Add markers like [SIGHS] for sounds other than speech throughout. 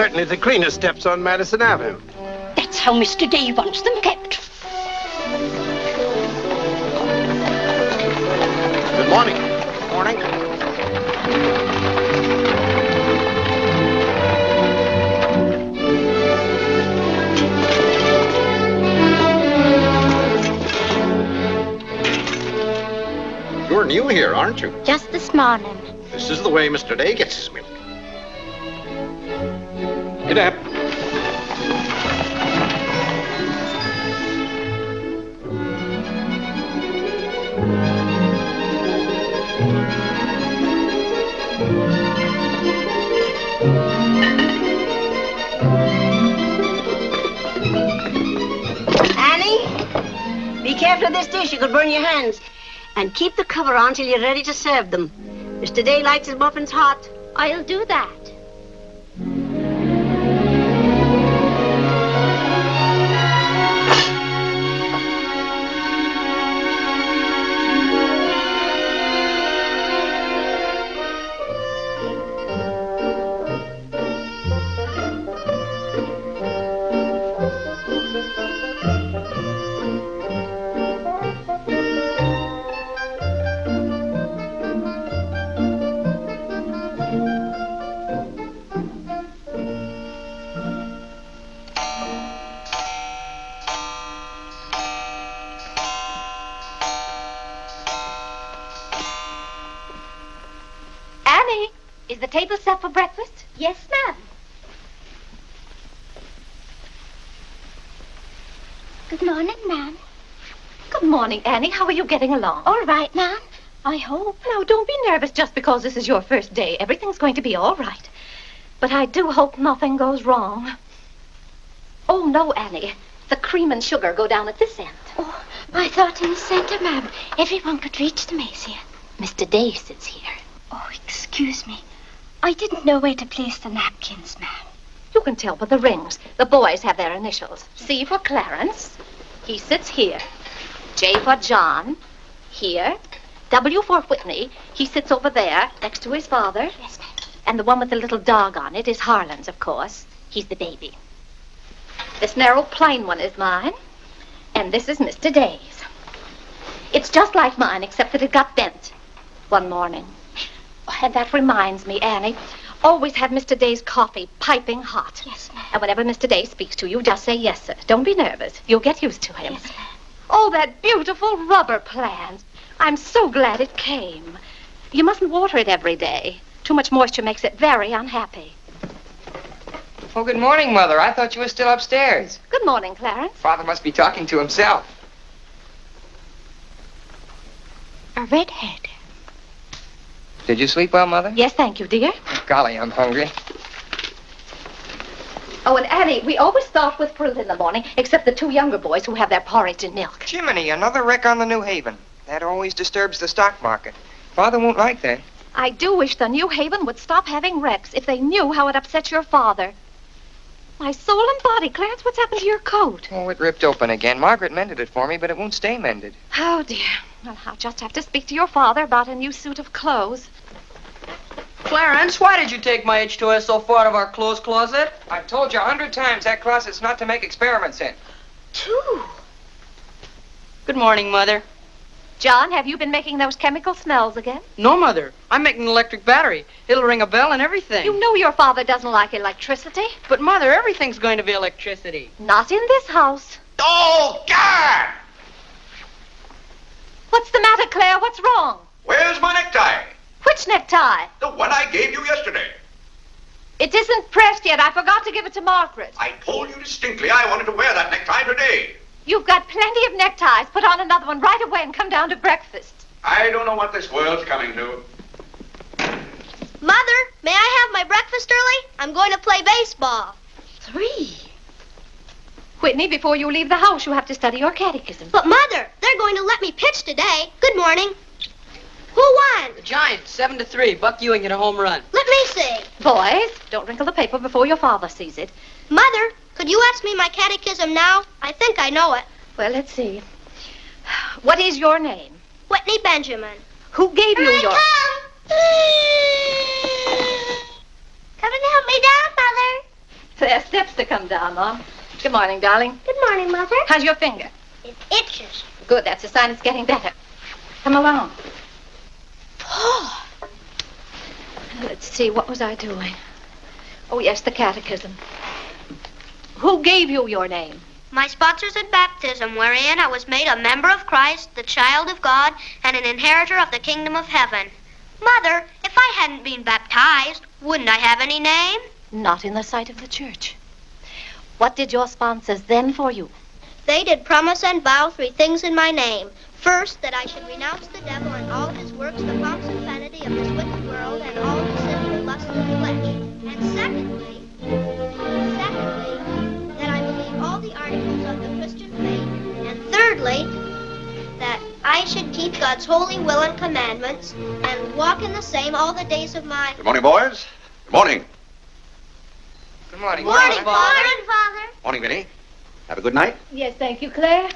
certainly the cleanest steps on Madison Avenue. That's how Mr. Day wants them kept. Good morning. Morning. You're new here, aren't you? Just this morning. This is the way Mr. Day gets And keep the cover on till you're ready to serve them. Mr. Day likes his muffins hot. I'll do that. Morning, Annie. How are you getting along? All right, ma'am. I hope. Now, don't be nervous just because this is your first day. Everything's going to be all right. But I do hope nothing goes wrong. Oh, no, Annie. The cream and sugar go down at this end. Oh, I thought in the center, ma'am. Everyone could reach the here. Mr. Day sits here. Oh, excuse me. I didn't know where to place the napkins, ma'am. You can tell by the rings. The boys have their initials. C for Clarence. He sits here. J for John. Here. W for Whitney. He sits over there, next to his father. Yes, ma'am. And the one with the little dog on it is Harlan's, of course. He's the baby. This narrow plain one is mine. And this is Mr. Day's. It's just like mine, except that it got bent one morning. And that reminds me, Annie. Always have Mr. Day's coffee piping hot. Yes, ma'am. And whenever Mr. Day speaks to you, just say yes, sir. Don't be nervous. You'll get used to him. Yes, ma'am. Oh, that beautiful rubber plant. I'm so glad it came. You mustn't water it every day. Too much moisture makes it very unhappy. Oh, good morning, Mother. I thought you were still upstairs. Good morning, Clarence. Father must be talking to himself. A redhead. Did you sleep well, Mother? Yes, thank you, dear. Golly, I'm hungry. Oh, and Annie, we always start with fruit in the morning, except the two younger boys who have their porridge and milk. Jiminy, another wreck on the New Haven. That always disturbs the stock market. Father won't like that. I do wish the New Haven would stop having wrecks if they knew how it upsets your father. My soul and body, Clarence, what's happened to your coat? Oh, it ripped open again. Margaret mended it for me, but it won't stay mended. Oh, dear. Well, I'll just have to speak to your father about a new suit of clothes. Clarence, why did you take my H2SO4 out of our clothes closet? I've told you a hundred times that closet's not to make experiments in. Two. Good morning, Mother. John, have you been making those chemical smells again? No, Mother. I'm making an electric battery. It'll ring a bell and everything. You know your father doesn't like electricity. But, Mother, everything's going to be electricity. Not in this house. Oh, God! What's the matter, Claire? What's wrong? Where's my necktie? Which necktie? The one I gave you yesterday. It isn't pressed yet. I forgot to give it to Margaret. I told you distinctly I wanted to wear that necktie today. You've got plenty of neckties. Put on another one right away and come down to breakfast. I don't know what this world's coming to. Mother, may I have my breakfast early? I'm going to play baseball. Three. Whitney, before you leave the house, you have to study your catechism. But, Mother, they're going to let me pitch today. Good morning. Who won? The Giants, seven to three. Buck Ewing hit a home run. Let me see. Boys, don't wrinkle the paper before your father sees it. Mother, could you ask me my catechism now? I think I know it. Well, let's see. What is your name? Whitney Benjamin. Who gave you Here your... I come. Come and help me down, Mother. There's steps to come down, Mom. Good morning, darling. Good morning, Mother. How's your finger? It itches. Good, that's a sign it's getting better. Come along. Oh. [GASPS] Let's see, what was I doing? Oh, yes, the catechism. Who gave you your name? My sponsors in baptism, wherein I was made a member of Christ, the child of God, and an inheritor of the kingdom of heaven. Mother, if I hadn't been baptized, wouldn't I have any name? Not in the sight of the church. What did your sponsors then for you? They did promise and vow three things in my name. First, that I should renounce the devil and all his works, the pomps and vanity of this wicked world, and all the sinful lust of the flesh. And secondly, secondly, that I believe all the articles of the Christian faith. And thirdly, that I should keep God's holy will and commandments, and walk in the same all the days of my Good morning, boys. Good morning. Good morning. morning, Father. Father. Father. Morning, Vinnie. Have a good night. Yes, thank you, Claire.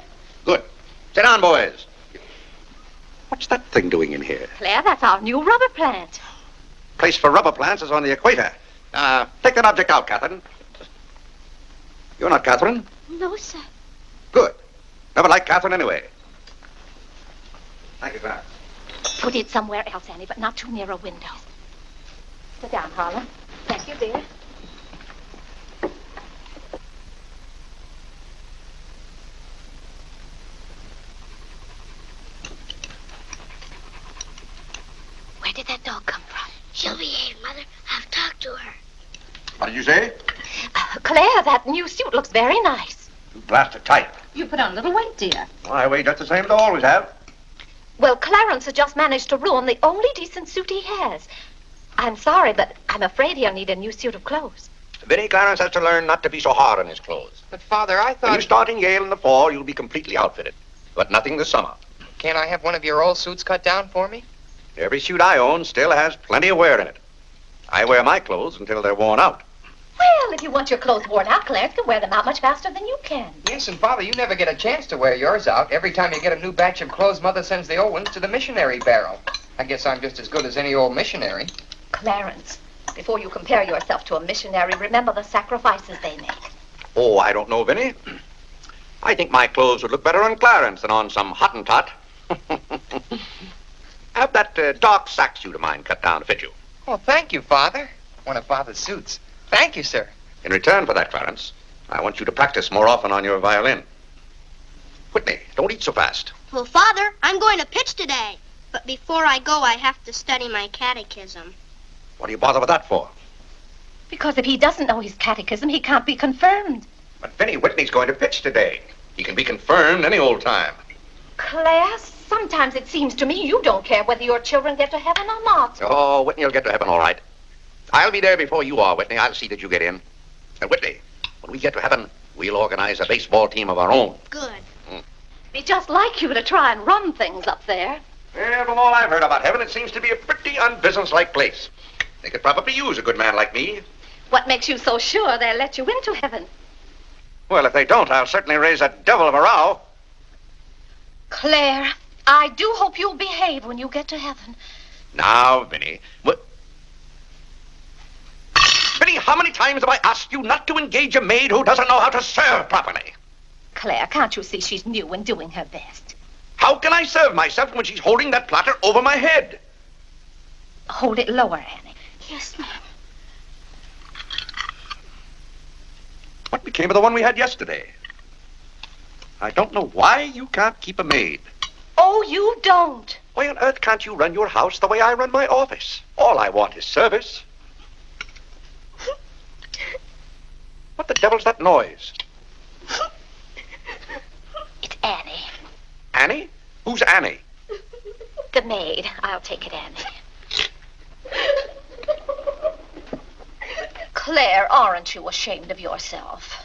Good. Sit down, boys. What's that thing doing in here? Claire, that's our new rubber plant. Place for rubber plants is on the equator. Uh, take that object out, Catherine. You're not Catherine? No, sir. Good. Never liked Catherine anyway. Thank you, Clarence. Put it somewhere else, Annie, but not too near a window. Sit down, Harlan. Thank you, dear. Did that dog come from? She'll behave, Mother. I've talked to her. What did you say? Uh, Claire, that new suit looks very nice. You blasted type. You put on a little weight, dear. I weigh just the same as I always have. Well, Clarence has just managed to ruin the only decent suit he has. I'm sorry, but I'm afraid he'll need a new suit of clothes. Vinnie Clarence has to learn not to be so hard on his clothes. But, Father, I When thought... you start in Yale in the fall, you'll be completely outfitted. But nothing this summer. Can't I have one of your old suits cut down for me? Every suit I own still has plenty of wear in it. I wear my clothes until they're worn out. Well, if you want your clothes worn out, Clarence can wear them out much faster than you can. Yes, and Father, you never get a chance to wear yours out. Every time you get a new batch of clothes, Mother sends the old ones to the missionary barrel. I guess I'm just as good as any old missionary. Clarence, before you compare yourself to a missionary, remember the sacrifices they make. Oh, I don't know, of any. I think my clothes would look better on Clarence than on some Hottentot. [LAUGHS] Have that uh, dark sack suit of mine cut down to fit you. Oh, thank you, Father. One of Father's suits. Thank you, sir. In return for that, Clarence, I want you to practice more often on your violin. Whitney, don't eat so fast. Well, Father, I'm going to pitch today. But before I go, I have to study my catechism. What do you bother with that for? Because if he doesn't know his catechism, he can't be confirmed. But Vinnie Whitney's going to pitch today. He can be confirmed any old time. Claire, sometimes it seems to me you don't care whether your children get to heaven or not. Oh, Whitney you'll get to heaven all right. I'll be there before you are, Whitney. I'll see that you get in. And Whitney, when we get to heaven, we'll organize a baseball team of our own. Good. Hmm. Be just like you to try and run things up there. Well, from all I've heard about heaven, it seems to be a pretty unbusinesslike place. They could probably use a good man like me. What makes you so sure they'll let you into heaven? Well, if they don't, I'll certainly raise a devil of a row. Claire, I do hope you'll behave when you get to heaven. Now, Vinnie. What? Vinnie, how many times have I asked you not to engage a maid who doesn't know how to serve properly? Claire, can't you see she's new and doing her best? How can I serve myself when she's holding that platter over my head? Hold it lower, Annie. Yes, ma'am. What became of the one we had yesterday? I don't know why you can't keep a maid. Oh, you don't. Why on earth can't you run your house the way I run my office? All I want is service. What the devil's that noise? It's Annie, Annie? Who's Annie? the maid. I'll take it, Annie. Claire, aren't you ashamed of yourself?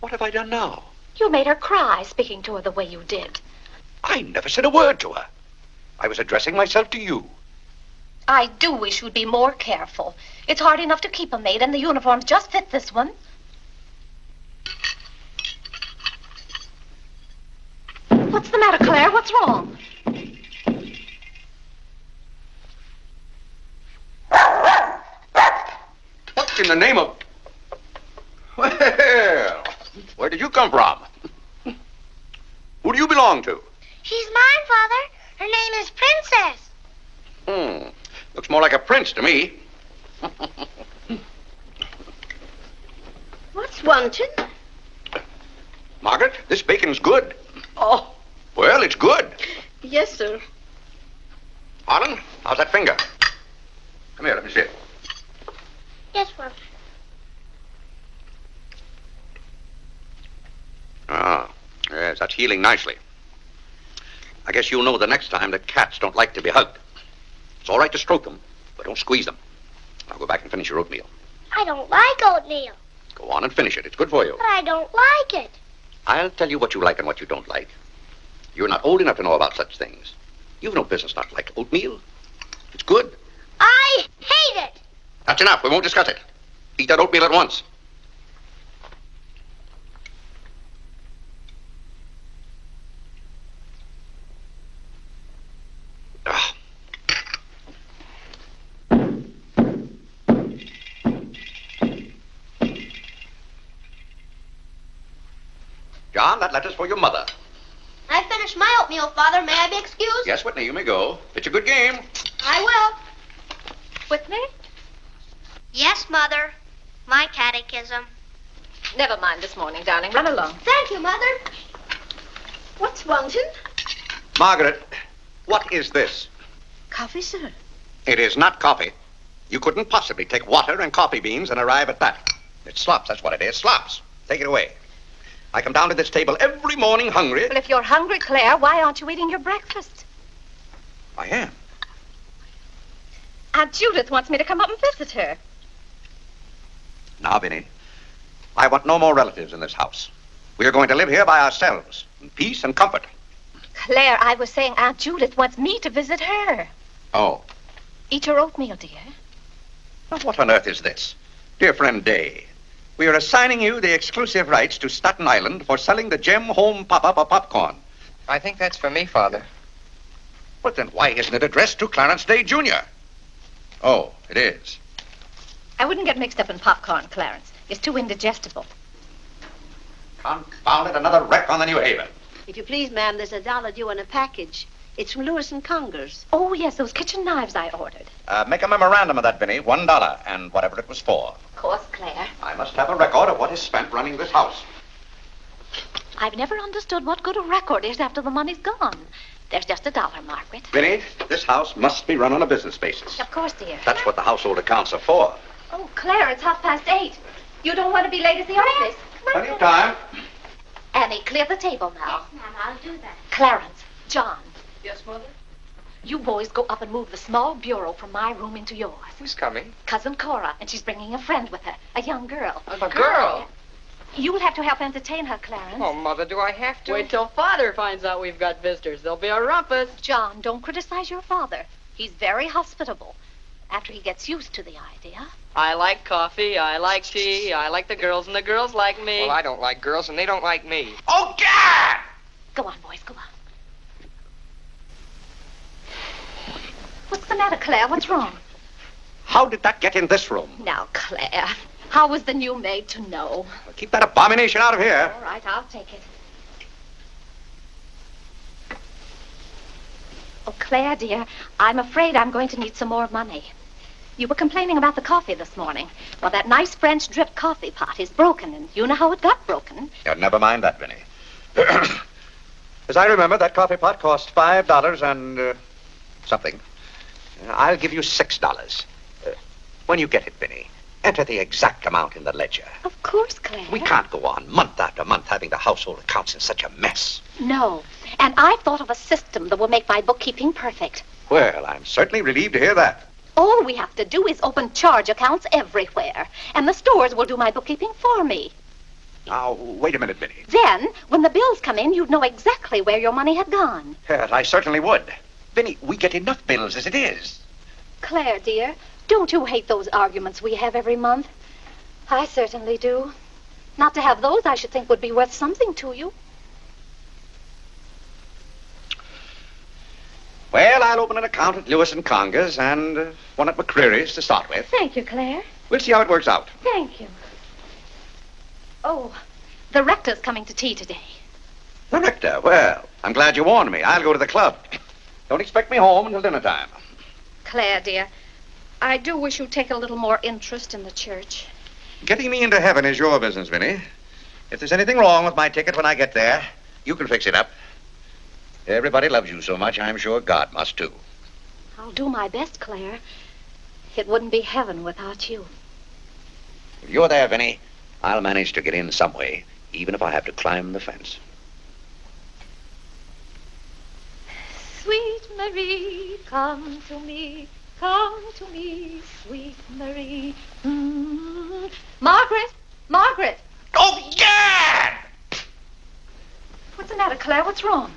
What have I done now? You made her cry speaking to her the way you did. I never said a word to her. I was addressing myself to you. I do wish you'd be more careful. It's hard enough to keep a maid, and the uniforms just fit this one. What's the matter, Claire? What's wrong? What in the name of... Well, Where did you come from? Who do you belong to? She's mine, Father. Her name is Princess. Hmm. Looks more like a prince to me. [LAUGHS] What's wanted? Margaret, this bacon's good. Oh, Well, it's good. yes, sir. Harlan, how's that finger? Come here, let me see it. Yes, Father. Ah, yes, that's healing nicely. I guess you'll know the next time that cats don't like to be hugged. It's all right to stroke them, but don't squeeze them. Now go back and finish your oatmeal. I don't like oatmeal, Go on and finish it. It's good for you. but I don't like it. I'll tell you what you like and what you don't like. You're not old enough to know about such things. You've no business not to like oatmeal. It's good. I hate it. That's enough. We won't discuss it. Eat that oatmeal at once. Ah. John, that letter's for your mother. I finished my oatmeal, Father. May I be excused? Yes, Whitney, you may go. It's a good game. I will. Whitney? Yes, Mother. My catechism. Never mind this morning, darling. Run along. Thank you, Mother. What's wanted? Margaret, what is this? Coffee, sir. It is not coffee. You couldn't possibly take water and coffee beans and arrive at that. It's slops, that's what it is. Slops. Take it away. I come down to this table every morning hungry. Well, if you're hungry, Claire, why aren't you eating your breakfast? I am. Aunt Judith wants me to come up and visit her. Now, Vinnie, I want no more relatives in this house. We are going to live here by ourselves, in peace and comfort. Claire, I was saying Aunt Judith wants me to visit her. Oh, Eat your oatmeal, dear. now what on earth is this? Dear friend Day, we are assigning you the exclusive rights to Staten Island for selling the Gem Home Pop-Up of popcorn. I think that's for me, Father. But then why isn't it addressed to Clarence Day, Jr.? Oh, it is. I wouldn't get mixed up in popcorn, Clarence. It's too indigestible. Confound it, another wreck on the New Haven. If you please, ma'am, there's a dollar due on a package. It's from Lewis and Conger's. Oh, yes, those kitchen knives I ordered. Uh, make a memorandum of that, Vinnie. One dollar, and whatever it was for. Of course, Claire. I must have a record of what is spent running this house. I've never understood what good a record is after the money's gone. There's just a dollar, Margaret. Vinnie, this house must be run on a business basis. Of course, dear. That's what the household accounts are for. Oh, Claire, it's half past eight. You don't want to be late at the office. Plenty of time. Annie, clear the table now. Ma'am, I'll do that. Clarence, John, Yes, Mother? you boys go up and move the small bureau from my room into yours. Who's coming? Cousin Cora, and she's bringing a friend with her, a young girl. A girl. You'll have to help entertain her, Clarence. Oh, Mother, do I have to? Wait till Father finds out we've got visitors. There'll be a rumpus. John, don't criticize your father. He's very hospitable. After he gets used to the idea. I like coffee. I like tea. I like the girls, and the girls like me. Well, I don't like girls, and they don't like me. Oh, God! Go on, boys, go on. What's the matter, Claire? What's wrong? How did that get in this room? Now, Claire, how was the new maid to know? Well, keep that abomination out of here. All right, I'll take it. Oh, Claire, dear, I'm afraid I'm going to need some more money. You were complaining about the coffee this morning. Well, that nice French drip coffee pot is broken, and you know how it got broken. Yeah, never mind that, Vinnie. [CLEARS THROAT] As I remember, that coffee pot cost five dollars and uh, something. I'll give you six dollars. Uh, when you get it, Vinnie, enter the exact amount in the ledger. Of course, Claire. We can't go on month after month having the household accounts in such a mess. No. And I've thought of a system that will make my bookkeeping perfect. Well, I'm certainly relieved to hear that. All we have to do is open charge accounts everywhere, and the stores will do my bookkeeping for me. Now, wait a minute, Vinnie. Then, when the bills come in, you'd know exactly where your money had gone. Yes, I certainly would. Vinnie, we get enough bills as it is. Claire, dear, don't you hate those arguments we have every month? I certainly do. Not to have those, I should think, would be worth something to you. Well, I'll open an account at Lewis and Conger's and uh, one at McCreery's to start with. Thank you, Claire. We'll see how it works out. Thank you. Oh, The rector's coming to tea today. The rector? Well, I'm glad you warned me. I'll go to the club. [LAUGHS] Don't expect me home until dinner time. Claire, dear, I do wish you'd take a little more interest in the church. Getting me into heaven is your business, Vinnie. If there's anything wrong with my ticket when I get there, you can fix it up. Everybody loves you so much, I'm sure God must too. I'll do my best, Claire. It wouldn't be heaven without you. If you're there, Vinnie, I'll manage to get in some way, even if I have to climb the fence. Sweet Marie, come to me, come to me, sweet Marie. Mm. Margaret, Margaret. Oh, Gad! What's the matter, Claire? What's wrong?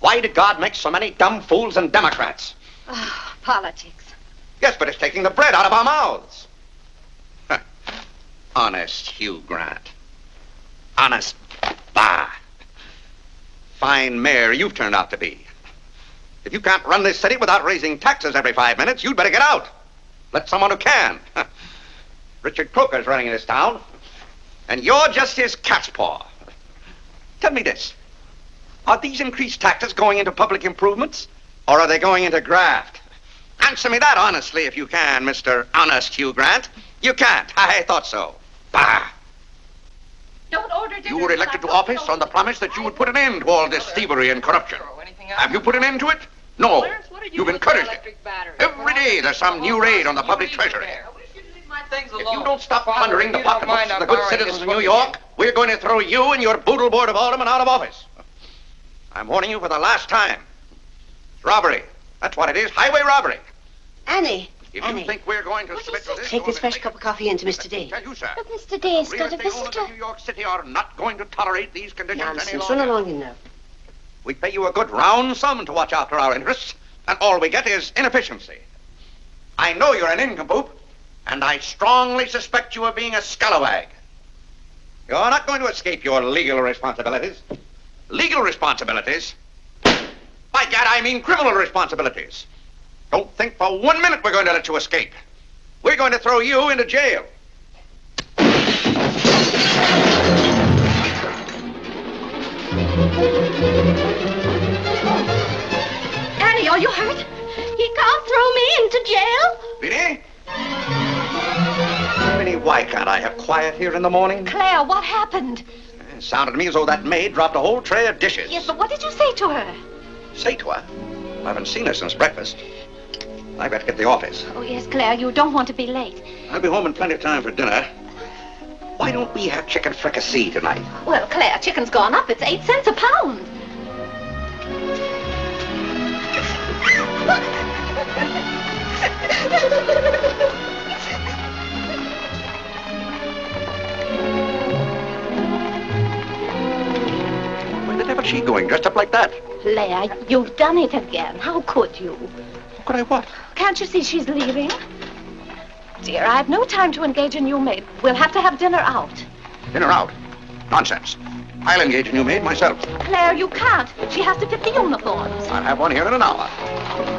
Why did God make so many dumb fools and Democrats? Oh, politics. Yes, but it's taking the bread out of our mouths. Huh. Honest Hugh Grant. Honest. Bah. Fine mayor you've turned out to be. If you can't run this city without raising taxes every five minutes, you'd better get out. Let someone who can. [LAUGHS] Richard Croker's running this town. And you're just his cat's paw. Tell me this. Are these increased taxes going into public improvements? Or are they going into graft? Answer me that honestly if you can, Mr. Honest Hugh Grant. You can't. I thought so. Bah! Don't order. You were elected to office on the promise that you would put an end to all this thievery and corruption. Have you put an end to it? No. You've encouraged it. Every day there's some new raid on the public treasury. If you don't stop plundering the pocketbooks of the good citizens of New York, we're going to throw you and your boodle board of aldermen out of office. I'm warning you for the last time. It's robbery. That's what it is. Highway robbery. Annie. If Annie. you think we're going to submit to this, Take this fresh cup of coffee into Mr. Day. tell you, sir. But Mr. Day's Real got a estate owners visitor. of New York City are not going to tolerate these conditions any Nonsense. longer. Run along in now. We pay you a good round sum to watch after our interests, and all we get is inefficiency. I know you're an nincompoop, and I strongly suspect you of being a scalawag. You're not going to escape your legal responsibilities. Legal responsibilities? By gad, I mean criminal responsibilities. Don't think for one minute we're going to let you escape. We're going to throw you into jail. Are you hurt? He can't throw me into jail. Vinnie? Vinnie, why can't I have quiet here in the morning? Claire, what happened? It sounded to me as though that maid dropped a whole tray of dishes. Yes, but what did you say to her? Say to her, I haven't seen her since breakfast. I better get to the office. Oh, yes, Claire, you don't want to be late. I'll be home in plenty of time for dinner. Why don't we have chicken fricassee tonight? Well, Claire, chicken's gone up. It's eight cents a pound. Where the devil's she going, dressed up like that? Claire, you've done it again. How could you? How could I what? Can't you see she's leaving? Dear, I've no time to engage a new maid. We'll have to have dinner out. Dinner out. Nonsense. I'll engage a new maid myself. Claire, you can't. She has to fit the uniforms. I'll have one here in an hour.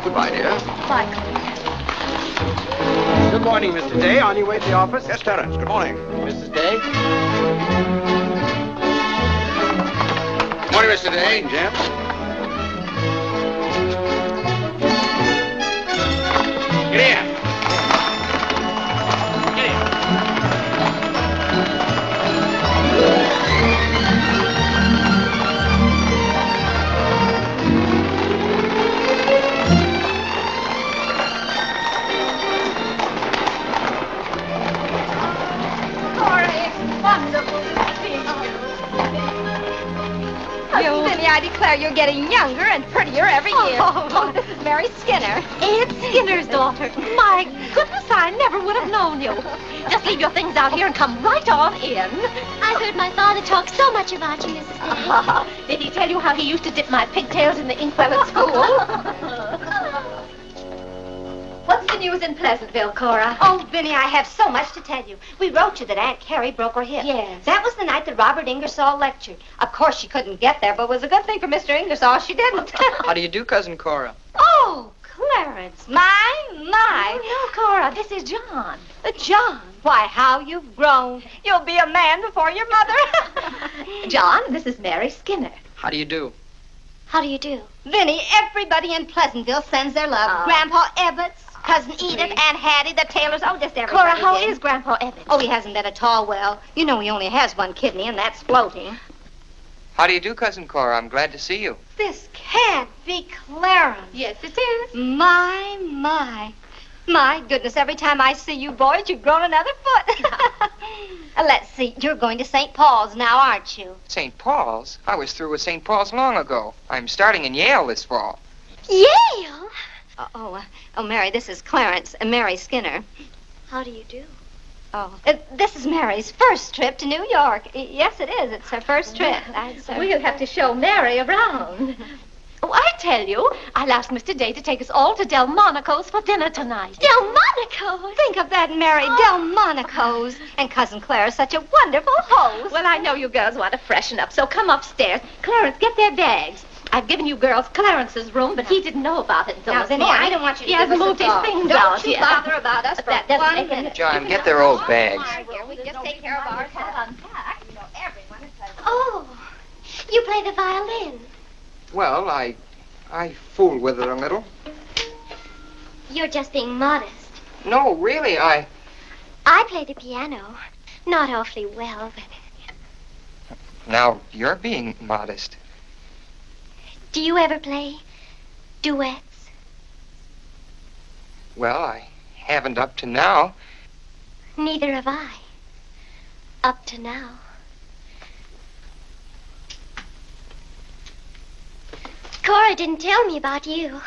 Goodbye, dear. Bye, Claire. Good morning, Mr. Day. On your way to the office? Yes, Terence. Good morning. Mrs. Day? Good morning, Mr. Day. Jim. Get in. Out here and come right on in. I heard my father talk so much about you, Mrs. Day. [LAUGHS] Did he tell you how he used to dip my pigtails in the inkwell at school? [LAUGHS] What's the news in Pleasantville, Cora? Oh, Vinnie, I have so much to tell you. We wrote you that Aunt Carrie broke her hip. Yes. That was the night that Robert Ingersoll lectured. Of course, she couldn't get there, but it was a good thing for Mr. Ingersoll she didn't. [LAUGHS] How do you do, Cousin Cora? Oh, Clarence. my, my. Oh, no, Cora, this is John. Uh, John, why, how you've grown. You'll be a man before your mother. [LAUGHS] John, this is Mary Skinner. How do you do? How do you do? Vinnie, everybody in Pleasantville sends their love. Aw. Grandpa Ebbets, Cousin Edith, Aunt Hattie, the Taylors. Oh, just everybody. Cora, how did. is Grandpa Evans? Oh, he hasn't been at all well. You know he only has one kidney, and that's floating. How do you do, Cousin Cora? I'm glad to see you. This can't be Clarence. Yes, it is. My, my. My goodness, every time I see you boys, you've grown another foot. [LAUGHS] Uh, Let's see, you're going to St. Paul's now, aren't you? St. Paul's? I was through with St. Paul's long ago. I'm starting in Yale this fall. Yale? Uh, oh, uh, oh, Mary, this is Clarence, uh, Mary Skinner. How do you do? Oh, uh, this is Mary's first trip to New York. Y- yes, it is. It's her first [LAUGHS] trip. That's her- We'll have to show Mary around. [LAUGHS] Oh, I tell you, I'll ask Mr. Day to take us all to Delmonico's for dinner tonight. Delmonico's. Think of that, Mary. Oh. Delmonico's. And Cousin Clara's such a wonderful host. Well, I know you girls want to freshen up, so come upstairs. Clarence, get their bags. I've given you girls Clarence's room, but he didn't know about it until Now, this Vinnie, morning. I don't want you to He give hasn't us a moved his thought. things Don't out you yet. bother about us But for that doesn't one make minute. John, get their old bags. We just take care of ourselves. You know, everyone is pleasant. Oh, you play the violin. Well, I. I fooled with it a little. You're just being modest. No, really, I. I play the piano. Not awfully well, but Now, you're being modest. do you ever play duets? Well, I haven't up to now. Neither have I. Up to now. Cora didn't tell me about you.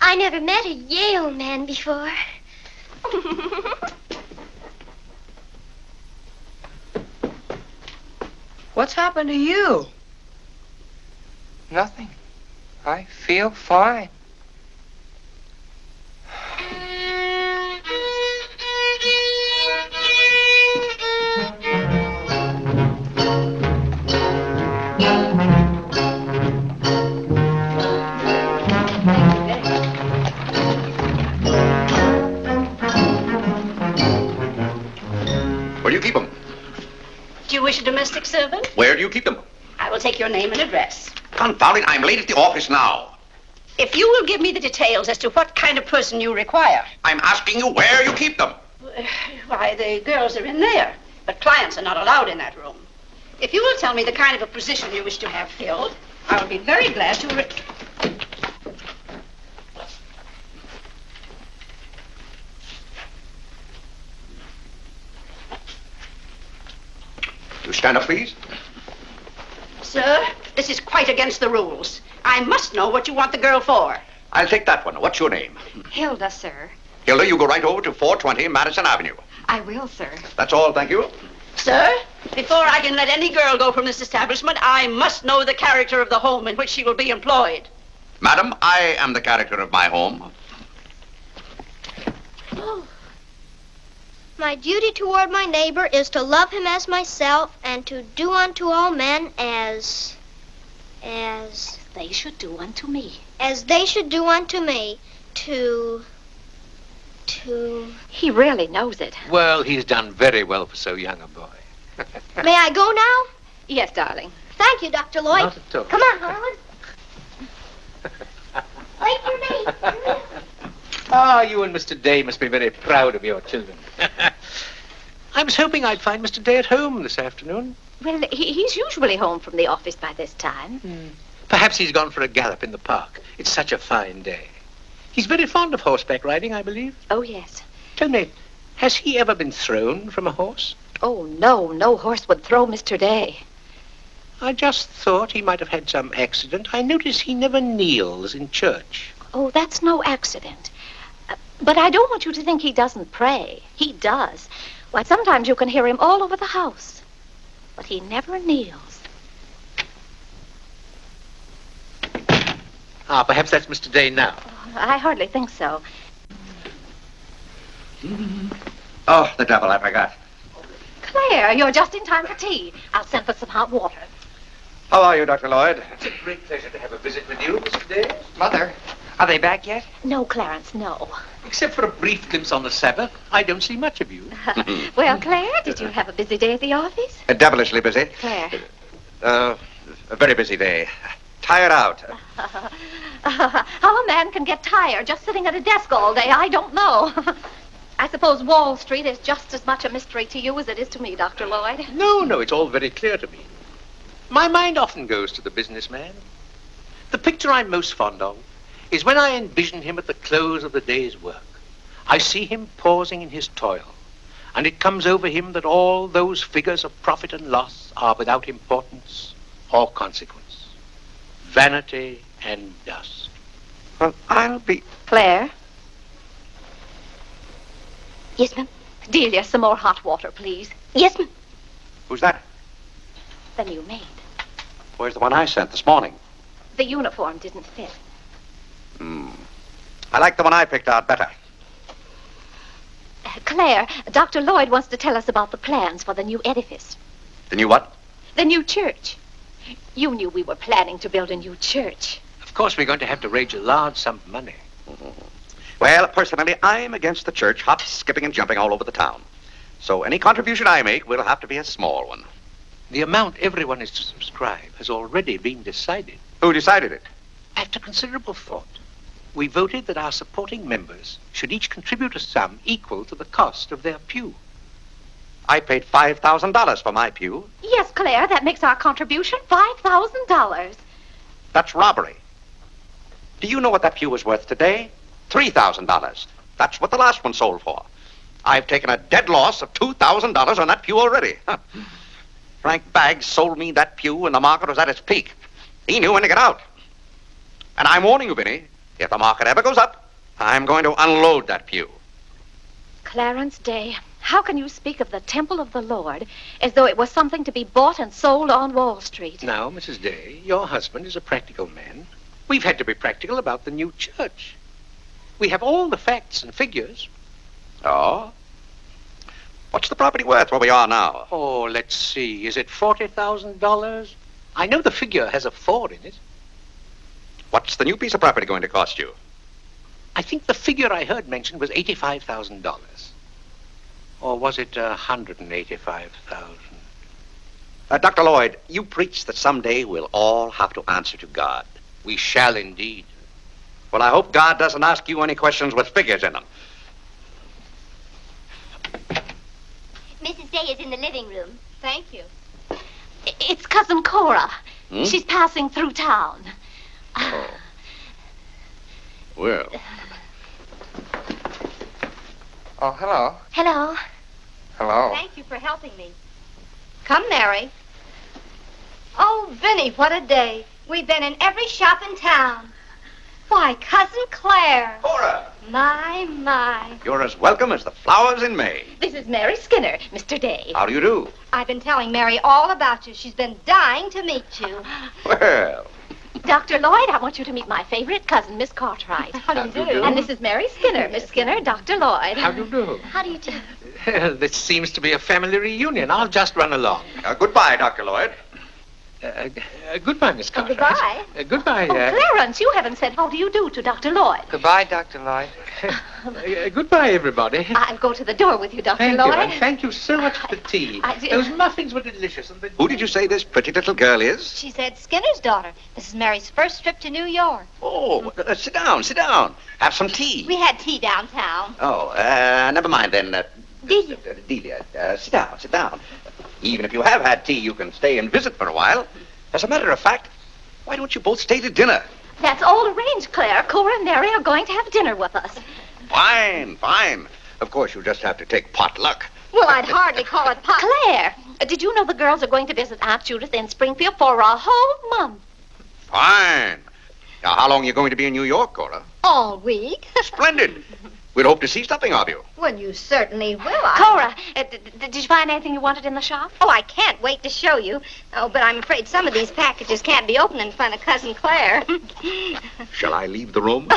I never met a Yale man before. [LAUGHS] What's happened to you? Nothing. I feel fine. Where do you keep them? Do you wish a domestic servant? Where do you keep them? I will take your name and address. Confound it, I'm late at the office now. If you will give me the details as to what kind of person you require. I'm asking you where you keep them. [SIGHS] Why, the girls are in there, but clients are not allowed in that room. If you will tell me the kind of a position you wish to have filled, I will be very glad to. Re- You stand up, please. Sir, this is quite against the rules. I must know what you want the girl for. I'll take that one. What's your name? Hilda, sir. Hilda, you go right over to 420 Madison Avenue. I will, sir. That's all, thank you. Sir, before I can let any girl go from this establishment, I must know the character of the home in which she will be employed. Madam, I am the character of my home. Oh. My duty toward my neighbor is to love him as myself and to do unto all men as as They should do unto me. as they should do unto me. To to He really knows it. Well, he's done very well for so young a boy. [LAUGHS] May I go now? Yes, darling. Thank you, Dr. Lloyd. Not at all. Come on, Harlan. Wait for me. Ah, you and Mr. Day must be very proud of your children. [LAUGHS] I was hoping I'd find Mr. Day at home this afternoon. Well, he, he's usually home from the office by this time. Hmm. Perhaps he's gone for a gallop in the park. It's such a fine day. He's very fond of horseback riding, I believe. Oh, yes. Tell me, has he ever been thrown from a horse? Oh, no, no horse would throw Mr. Day. I just thought he might have had some accident. I notice he never kneels in church. Oh, that's no accident. But I don't want you to think he doesn't pray. He does. Why, sometimes you can hear him all over the house. But he never kneels. Ah, perhaps that's Mr. Day now. I hardly think so. Oh, the devil, I forgot. Claire, you're just in time for tea. I'll send for some hot water. How are you, Dr. Lloyd? It's a great pleasure to have a visit with you, Mr. Day. Mother, are they back yet? No, Clarence, no. Except for a brief glimpse on the Sabbath, I don't see much of you. [LAUGHS] well, Claire, did you have a busy day at the office? Uh, devilishly busy. Claire, Uh, a very busy day. Tired out. [LAUGHS] How a man can get tired just sitting at a desk all day, I don't know. [LAUGHS] I suppose Wall Street is just as much a mystery to you as it is to me, Dr. Lloyd. No, no, it's all very clear to me. My mind often goes to the businessman. The picture I'm most fond of is when I envision him at the close of the day's work. I see him pausing in his toil, and it comes over him that all those figures of profit and loss are without importance or consequence. Vanity and dust. Well, I'll be. Claire? Yes, ma'am. Delia, some more hot water, please. Yes, ma'am. Who's that? The new maid. Where's the one I sent this morning? The uniform didn't fit. Hmm. I like the one I picked out better. Uh, Claire, Dr. Lloyd wants to tell us about the plans for the new edifice. The new what? The new church. You knew we were planning to build a new church. Of course, we're going to have to raise a large sum of money. Well, personally, I'm against the church hop, skipping, and jumping all over the town. So any contribution I make will have to be a small one. The amount everyone is to subscribe has already been decided. Who decided it? After considerable thought, we voted that our supporting members should each contribute a sum equal to the cost of their pew. I paid $5,000 for my pew. Yes, Claire, that makes our contribution $5,000. That's robbery. Do you know what that pew was worth today? $3,000. That's what the last one sold for. I've taken a dead loss of $2,000 on that pew already. Huh. Frank Baggs sold me that pew when the market was at its peak. He knew when to get out. And I'm warning you, Vinnie, if the market ever goes up, I'm going to unload that pew. Clarence Day, how can you speak of the temple of the Lord as though it was something to be bought and sold on Wall Street? Now, Mrs. Day, your husband is a practical man. We've had to be practical about the new church. We have all the facts and figures. Oh? What's the property worth where we are now? Oh, let's see. Is it $40,000? I know the figure has a four in it. What's the new piece of property going to cost you? I think the figure I heard mentioned was $85,000. Or was it uh, 185,000? Uh, Dr. Lloyd, you preach that someday we'll all have to answer to God. We shall indeed. Well, I hope God doesn't ask you any questions with figures in them. Mrs. Day is in the living room. Thank you. It's Cousin Cora. Hmm? She's passing through town. Oh. Well. Oh, hello. Hello. Hello. Thank you for helping me. Come, Mary. Oh, Vinnie, what a day. We've been in every shop in town. Why, Cousin Claire. Cora! My, my. You're as welcome as the flowers in May. This is Mary Skinner, Mr. Day. How do you do? I've been telling Mary all about you. She's been dying to meet you. Well, Dr. Lloyd, I want you to meet my favorite cousin, Miss Cartwright. How do you How do you do? do? And this is Mary Skinner. Miss Skinner, Dr. Lloyd. How do you do? How do you do? [LAUGHS] this seems to be a family reunion. I'll just run along. uh, goodbye, Dr. Lloyd. Uh, uh, goodbye, Miss Oh, goodbye. Uh, goodbye. Oh, uh, Clarence, you haven't said how do you do to Dr. Lloyd. Goodbye, Dr. Lloyd. [LAUGHS] uh, goodbye, everybody. I'll go to the door with you, Dr. Thank you, Lloyd. and thank you so much for the tea. I did- Those muffins were delicious. And the... Who did you say this pretty little girl is? She said Skinner's daughter. This is Mary's first trip to New York. Oh, uh, sit down, sit down. Have some tea. We had tea downtown. Oh, uh, never mind then. Uh, Delia. uh, Delia, uh, sit down, sit down. Even if you have had tea, you can stay and visit for a while. As a matter of fact, why don't you both stay to dinner? That's all arranged, Claire. Cora and Mary are going to have dinner with us. Fine, fine. Of course, you'll just have to take potluck. Well, I'd hardly call it pot. Claire, uh, did you know the girls are going to visit Aunt Judith in Springfield for a whole month? Fine. Now, how long are you going to be in New York, Cora? All week. [LAUGHS] Splendid. We'd hope to see something of you. well, you certainly will. I... Cora, uh, d- d- did you find anything you wanted in the shop? Oh, I can't wait to show you. Oh, but I'm afraid some of these packages can't be opened in front of Cousin Claire. [LAUGHS] Shall I leave the room? [LAUGHS] oh,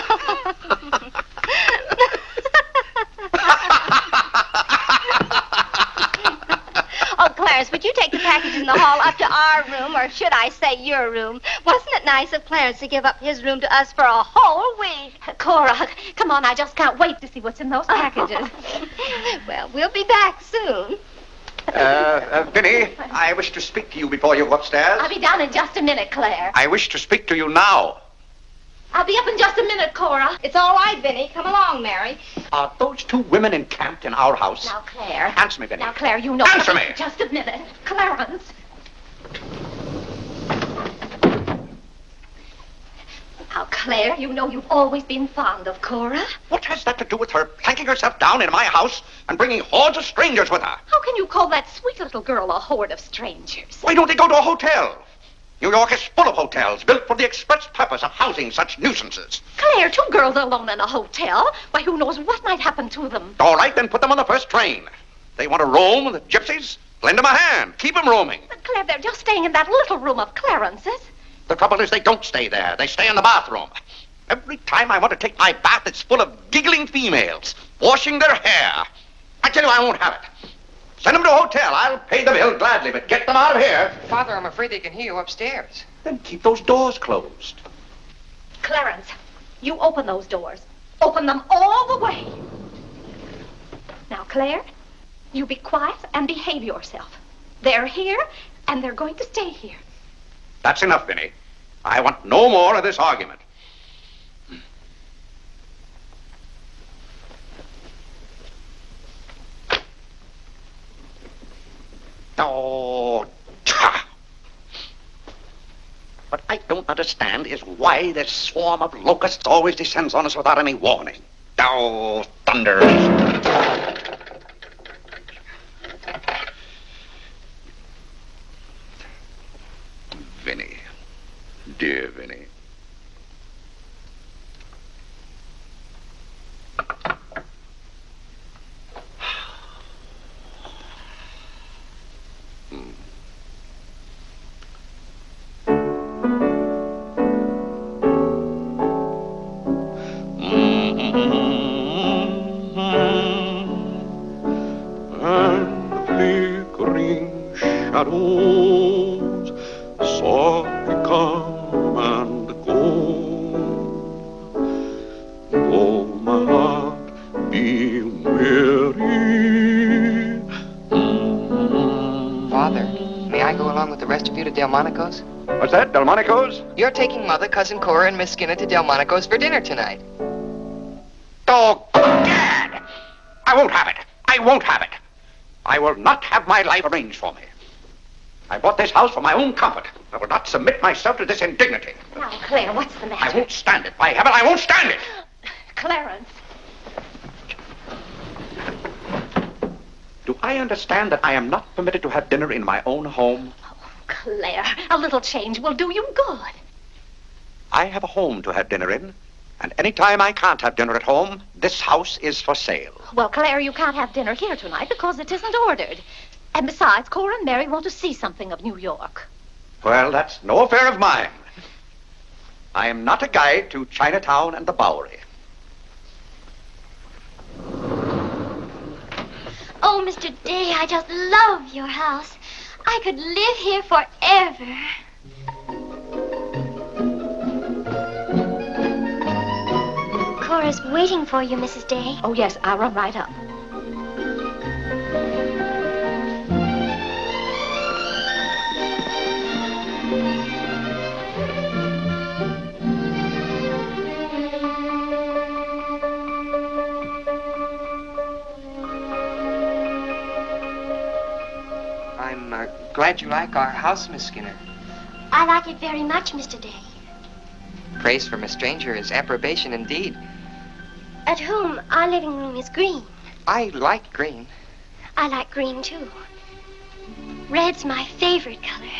Clarence, would you take the packages in the hall up to our room, or should I say your room? Wasn't it nice of Clarence to give up his room to us for a whole week? Cora, come on, I just can't wait to see what's in those packages. [LAUGHS] well, we'll be back soon. Uh, uh, Vinnie, I wish to speak to you before you go upstairs. I'll be down in just a minute, Claire. I wish to speak to you now. I'll be up in just a minute, Cora. It's all right, Vinnie. Come along, Mary. Are those two women encamped in our house? Now, Claire. Answer me, Vinnie. Now, Claire, you know. Answer me! Just a minute. Clarence. Now, Claire, you know you've always been fond of Cora. What has that to do with her planking herself down in my house and bringing hordes of strangers with her? How can you call that sweet little girl a horde of strangers? Why don't they go to a hotel? New York is full of hotels built for the express purpose of housing such nuisances. Claire, two girls alone in a hotel? Why, who knows what might happen to them? All right, then put them on the first train. They want to roam with the gypsies? Lend them a hand. Keep them roaming. But, Claire, they're just staying in that little room of Clarence's. The trouble is they don't stay there. They stay in the bathroom. Every time I want to take my bath, it's full of giggling females, washing their hair. I tell you, I won't have it. Send them to a hotel. I'll pay the bill gladly, but get them out of here. Father, I'm afraid they can hear you upstairs. Then keep those doors closed. Clarence, you open those doors. Open them all the way. Now, Claire, you be quiet and behave yourself. They're here, and they're going to stay here. That's enough, Vinnie. I want no more of this argument. Oh! What I don't understand is why this swarm of locusts always descends on us without any warning. Oh, thunders. Vinnie. Dear Vinnie. Delmonico's? You're taking Mother, Cousin Cora, and Miss Skinner to Delmonico's for dinner tonight. Oh, Gad! I won't have it. I won't have it. I will not have my life arranged for me. I bought this house for my own comfort. I will not submit myself to this indignity. Now, Claire, what's the matter? I won't stand it. By heaven, I won't stand it. [GASPS] Clarence. Do I understand that I am not permitted to have dinner in my own home? Claire, a little change will do you good. I have a home to have dinner in, and any time I can't have dinner at home, this house is for sale. Well, Claire, you can't have dinner here tonight because it isn't ordered. And besides, Cora and Mary want to see something of New York. Well, that's no affair of mine. I am not a guide to Chinatown and the Bowery. Oh, Mr. Day, I just love your house. I could live here forever. Cora's waiting for you, Mrs. Day. Oh, yes, I'll run right up. Glad you like our house, Miss Skinner. I like it very much, Mr. Day. Praise from a stranger is approbation indeed. At home, our living room is green. I like green. I like green, too. Red's my favorite color.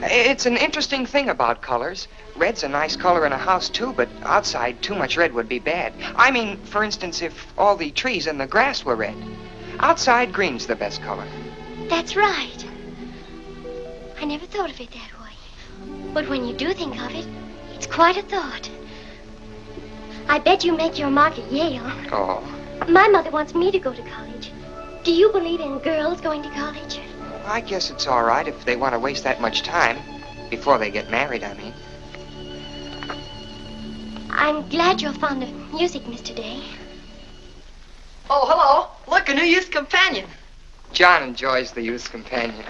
It's an interesting thing about colors. Red's a nice color in a house, too, but outside, too much red would be bad. I mean, for instance, if all the trees and the grass were red. Outside, green's the best color. That's right. I never thought of it that way. But when you do think of it, it's quite a thought. I bet you make your mark at Yale. Oh, My mother wants me to go to college. Do you believe in girls going to college? I guess it's all right if they want to waste that much time. Before they get married, I mean. I'm glad you're fond of music, Mr. Day. Oh, hello. Look, a new youth companion. John enjoys the youth's companion.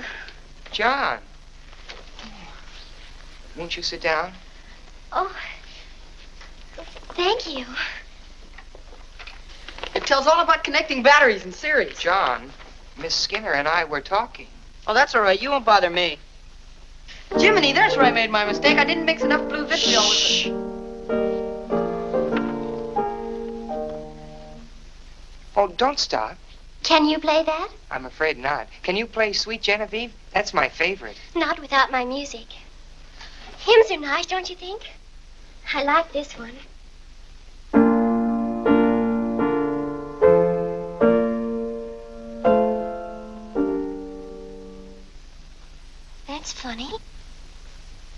John. Won't you sit down? Oh, thank you. It tells all about connecting batteries in series. John, Miss Skinner and I were talking. Oh, that's all right. You won't bother me. Jiminy, there's where I made my mistake. I didn't mix enough blue vitriol with it. Oh, don't stop. Can you play that? I'm afraid not. Can you play Sweet Genevieve? That's my favorite. Not without my music. Hymns are nice, don't you think? I like this one. That's funny.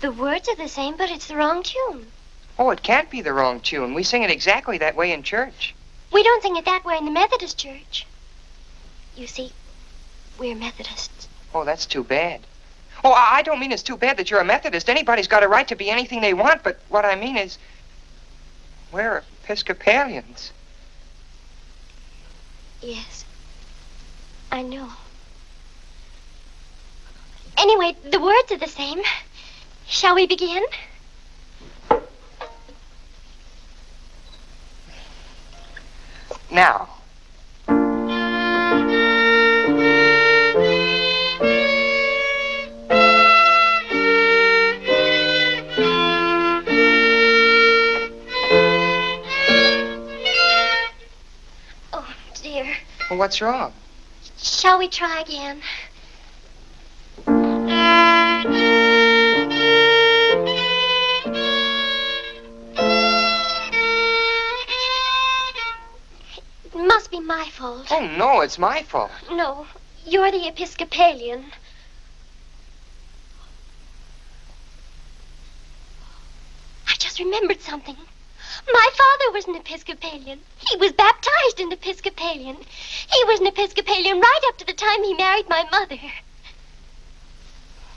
The words are the same, but it's the wrong tune. Oh, it can't be the wrong tune. We sing it exactly that way in church. We don't sing it that way in the Methodist church. You see, we're Methodists. Oh, that's too bad. Oh, I don't mean it's too bad that you're a Methodist. Anybody's got a right to be anything they want, but what I mean is, we're Episcopalians. Yes. I know. Anyway, the words are the same. Shall we begin? Now, well, what's wrong? Shall we try again? It must be my fault. Oh, no, it's my fault. No, you're the Episcopalian. I just remembered something. My father was an Episcopalian. He was baptized an Episcopalian. He was an Episcopalian right up to the time he married my mother.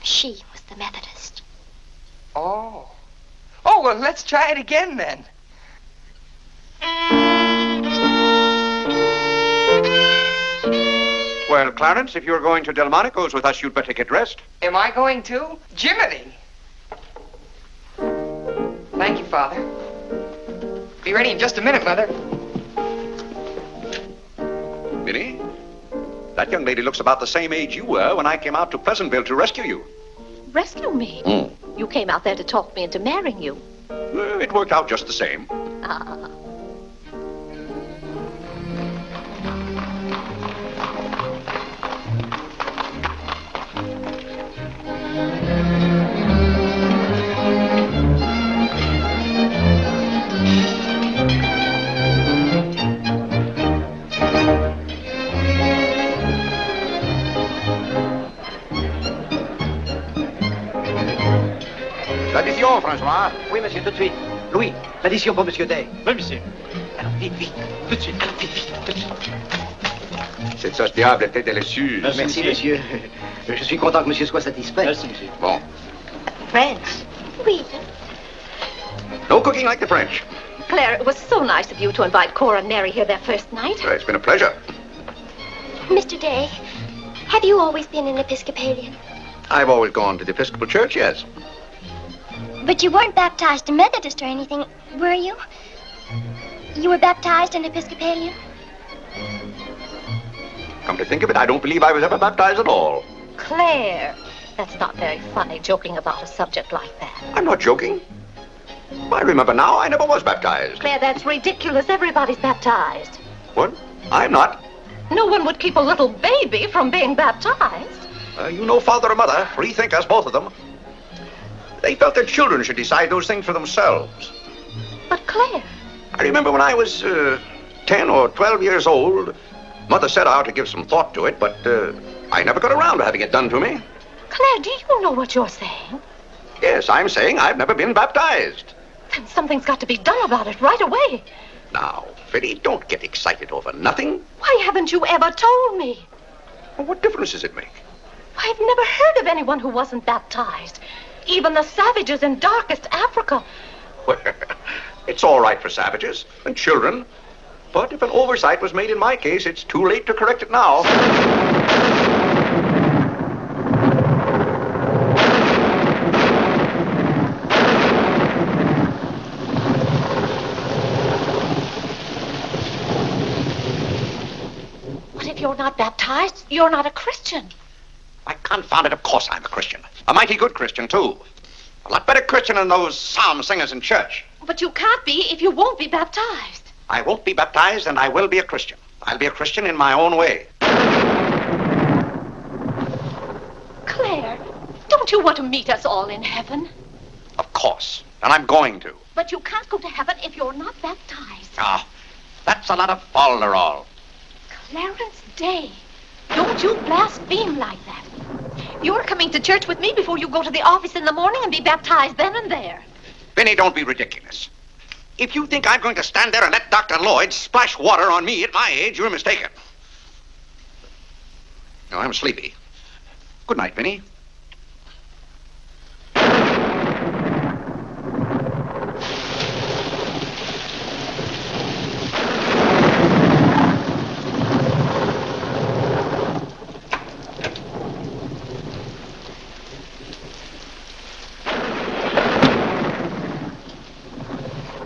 She was the Methodist. Oh. Oh, well, let's try it again then. Well, Clarence, if you're going to Delmonico's with us, you'd better get dressed. Am I going to? Jiminy! Thank you, Father. Be ready in just a minute, Mother. Vinnie, that young lady looks about the same age you were when I came out to Pleasantville to rescue you. Rescue me. Mm. You came out there to talk me into marrying you. Uh, it worked out just the same. Ah. L'addition, François. Oui, monsieur, tout de suite. Louis, l'addition pour monsieur Day. Oui, monsieur. Alors, vite, vite. Tout de suite. Alors, vite, vite, tout de suite. Cette sauce diable était délicieuse. Merci, monsieur. Je suis content que monsieur soit satisfait. Merci, monsieur. Bon. French. Oui. No cooking like the French. Claire, it was so nice of you to invite Cora and Mary here their first night. Uh, it's been a pleasure. Mr. Day, have you always been an Episcopalian? I've always gone to the Episcopal Church, yes. But you weren't baptized a Methodist or anything, were you? You were baptized an Episcopalian? Come to think of it, I don't believe I was ever baptized at all. Claire, that's not very funny, joking about a subject like that. I'm not joking. I remember now, I never was baptized. Claire, that's ridiculous. Everybody's baptized. What? I'm not. No one would keep a little baby from being baptized. Uh, you know father or mother, free thinkers, both of them. They felt their children should decide those things for themselves. But Claire, I remember when I was uh, 10 or 12 years old, mother set out to give some thought to it, but uh, I never got around to having it done to me. Claire, do you know what you're saying? Yes, I'm saying I've never been baptized. Then something's got to be done about it right away. Now, Vinnie, don't get excited over nothing. Why haven't you ever told me? Well, what difference does it make? I've never heard of anyone who wasn't baptized. Even the savages in darkest Africa. Well, [LAUGHS] it's all right for savages and children. But if an oversight was made in my case, it's too late to correct it now. What if you're not baptized? You're not a Christian. Why, confound it, of course I'm a Christian. A mighty good Christian, too. A lot better Christian than those psalm singers in church. But you can't be if you won't be baptized. I won't be baptized, and I will be a Christian. I'll be a Christian in my own way. Claire, don't you want to meet us all in heaven? Of course. And I'm going to. But you can't go to heaven if you're not baptized. Ah, that's a lot of falderall. Clarence Day, don't you blaspheme like that. You're coming to church with me before you go to the office in the morning and be baptized then and there. Vinnie, don't be ridiculous. If you think I'm going to stand there and let Dr. Lloyd splash water on me at my age, you're mistaken. No, I'm sleepy. Good night, Vinnie.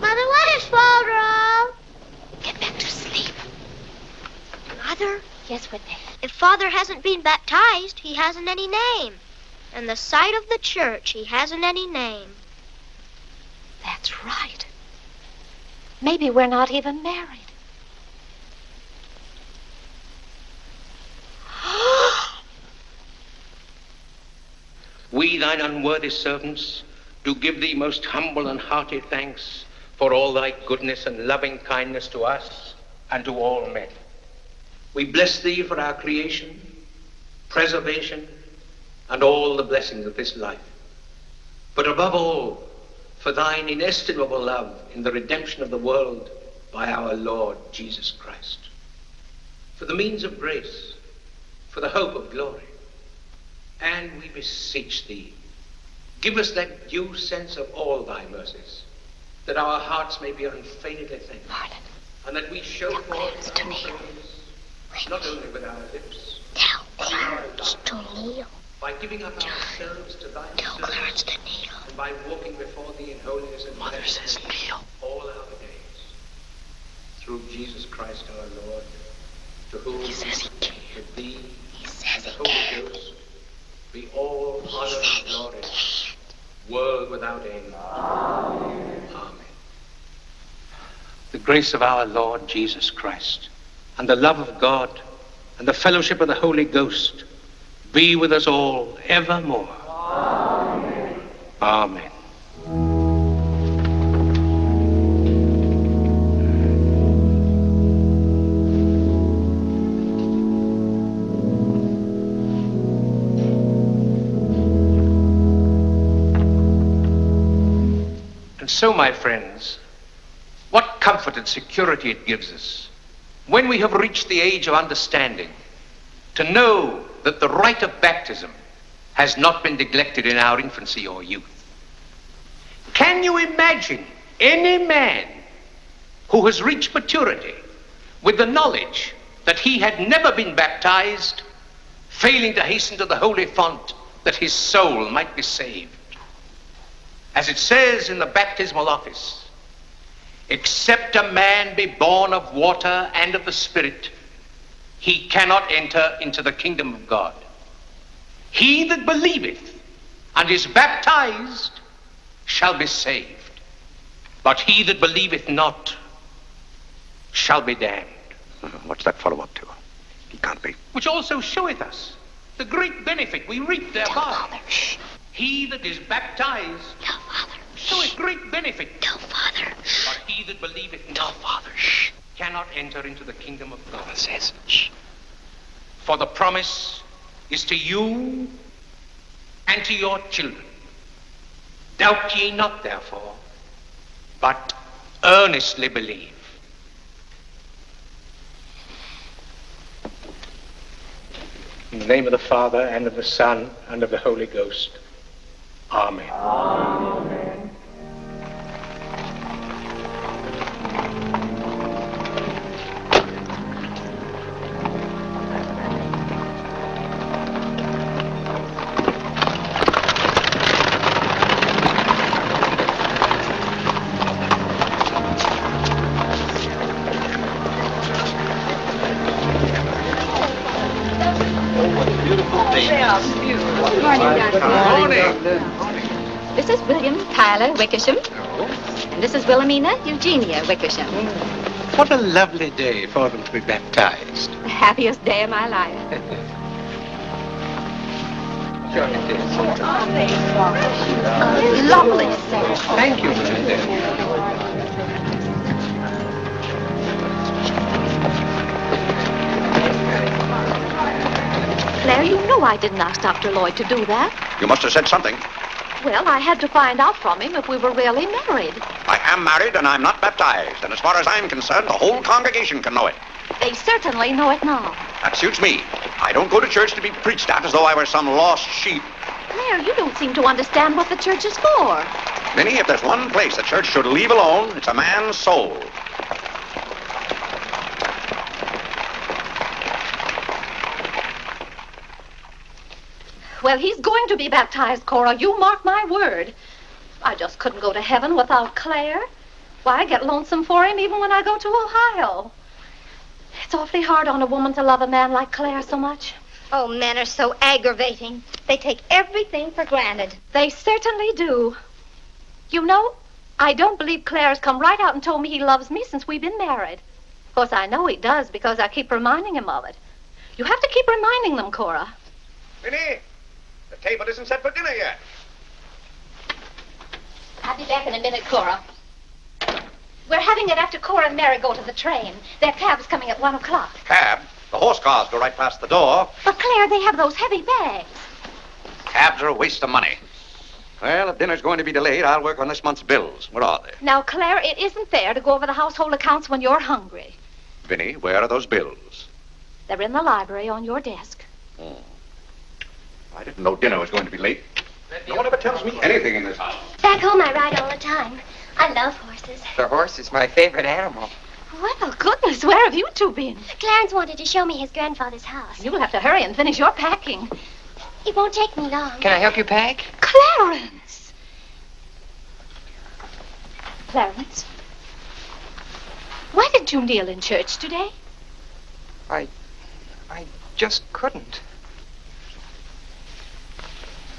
Mother, what is Father? Get back to sleep. Mother, Yes, Whitney. if Father hasn't been baptized, he hasn't any name. In the sight of the church, he hasn't any name. That's right. Maybe we're not even married. [GASPS] We, thine unworthy servants, do give thee most humble and hearty thanks for all thy goodness and loving kindness to us and to all men. We bless thee for our creation, preservation, and all the blessings of this life. But above all, for thine inestimable love in the redemption of the world by our Lord Jesus Christ. For the means of grace, for the hope of glory. And we beseech thee, give us that due sense of all thy mercies, that our hearts may be unfeignedly thankful, and that we show forth thy praise, not only with our lips, but with our lives, by giving up ourselves to thy service, and by walking before thee in holiness and Mother says kneel. all our days. Through Jesus Christ our Lord, to whom he says he with thee and the Holy Ghost be all honor and glory, world without end. Amen. The grace of our Lord Jesus Christ, and the love of God, and the fellowship of the Holy Ghost be with us all evermore. Amen. Amen. And so, my friends, what comfort and security it gives us when we have reached the age of understanding to know that the rite of baptism has not been neglected in our infancy or youth. Can you imagine any man who has reached maturity with the knowledge that he had never been baptized, failing to hasten to the holy font that his soul might be saved? As it says in the baptismal office, except a man be born of water and of the Spirit, he cannot enter into the kingdom of God. He that believeth and is baptized shall be saved, but he that believeth not shall be damned. [LAUGHS] What's that follow up to? He can't be. Which also showeth us the great benefit we reap thereby. He that is baptized showeth great benefit. Tell Father. But he that believeth not, Father, cannot enter into the kingdom of God. Says, For the promise is to you and to your children. Doubt ye not, therefore, but earnestly believe. In the name of the Father, and of the Son, and of the Holy Ghost. Amen. This Tyler Wickersham. And this is Wilhelmina Eugenia Wickersham. Hmm. What a lovely day for them to be baptized. The happiest day of my life. Sure it is. Lovely. Thank you, Mrs. Dale. Claire, you know I didn't ask Dr. Lloyd to do that. You must have said something. Well, I had to find out from him if we were really married. I am married and I'm not baptized. And as far as I'm concerned, the whole congregation can know it. They certainly know it now. That suits me. I don't go to church to be preached at as though I were some lost sheep. Claire, you don't seem to understand what the church is for. Vinnie, if there's one place the church should leave alone, it's a man's soul. Well, he's going to be baptized, Cora. You mark my word. I just couldn't go to heaven without Claire. Why, I get lonesome for him even when I go to Ohio. It's awfully hard on a woman to love a man like Claire so much. Oh, men are so aggravating. They take everything for granted. They certainly do. You know, I don't believe Claire's come right out and told me he loves me since we've been married. Of course, I know he does because I keep reminding him of it. You have to keep reminding them, Cora. Vinnie, the table isn't set for dinner yet. I'll be back in a minute, Cora. We're having it after Cora and Mary go to the train. Their cab's coming at one o'clock. Cab? The horse cars go right past the door. But, Claire, they have those heavy bags. Cabs are a waste of money. Well, if dinner's going to be delayed, I'll work on this month's bills. Where are they? Now, Claire, it isn't fair to go over the household accounts when you're hungry. Vinnie, where are those bills? They're in the library on your desk. I didn't know dinner was going to be late. No one ever tells me anything in this house. Back home, I ride all the time. I love horses. The horse is my favorite animal. Well, goodness, where have you two been? Clarence wanted to show me his grandfather's house. You'll have to hurry and finish your packing. It won't take me long. Can I help you pack? Clarence! Clarence? Why didn't you kneel in church today? I. I just couldn't.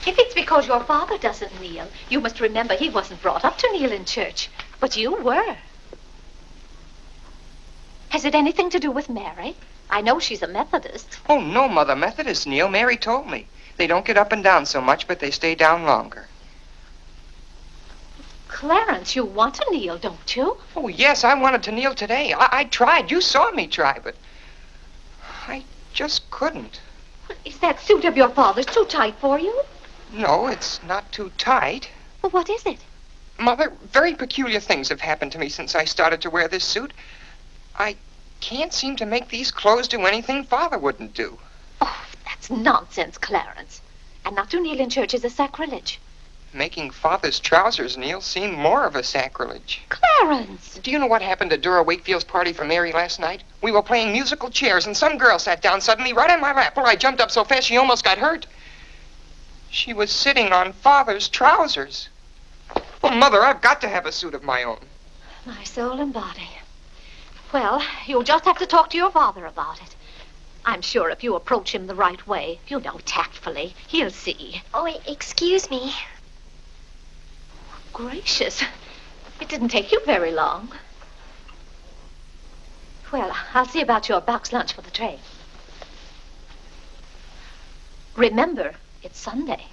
If it's because your father doesn't kneel, you must remember he wasn't brought up to kneel in church. But you were. Has it anything to do with Mary? I know she's a Methodist. Oh, no, Mother. Methodists kneel. Mary told me. They don't get up and down so much, but they stay down longer. Clarence, you want to kneel, don't you? Oh, yes, I wanted to kneel today. I, I tried. You saw me try, but I just couldn't. Is that suit of your father's too tight for you? No, it's not too tight. Well, what is it? Mother, very peculiar things have happened to me since I started to wear this suit. I can't seem to make these clothes do anything Father wouldn't do. Oh, that's nonsense, Clarence. And not to kneel in church is a sacrilege. Making Father's trousers kneel seemed more of a sacrilege. Clarence! Do you know what happened at Dora Wakefield's party for Mary last night? We were playing musical chairs, and some girl sat down suddenly right on my lap. Well, I jumped up so fast she almost got hurt. She was sitting on Father's trousers. Well, Mother, I've got to have a suit of my own. My soul and body. Well, you'll just have to talk to your father about it. I'm sure if you approach him the right way, you know, tactfully, he'll see. Oh, excuse me. Gracious. It didn't take you very long. Well, I'll see about your box lunch for the train. Remember, it's Sunday.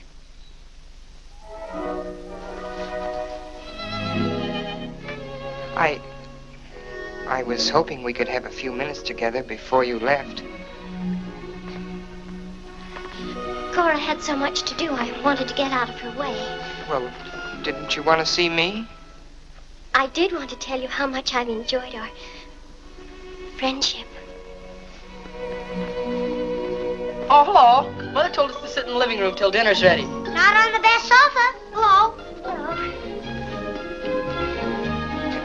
I. I was hoping we could have a few minutes together before you left. Cora had so much to do, I wanted to get out of her way. Well, didn't you want to see me? I did want to tell you how much I've enjoyed our friendship. Oh, hello. Mother told us to sit in the living room till dinner's ready. Not on the best sofa. Hello. Hello.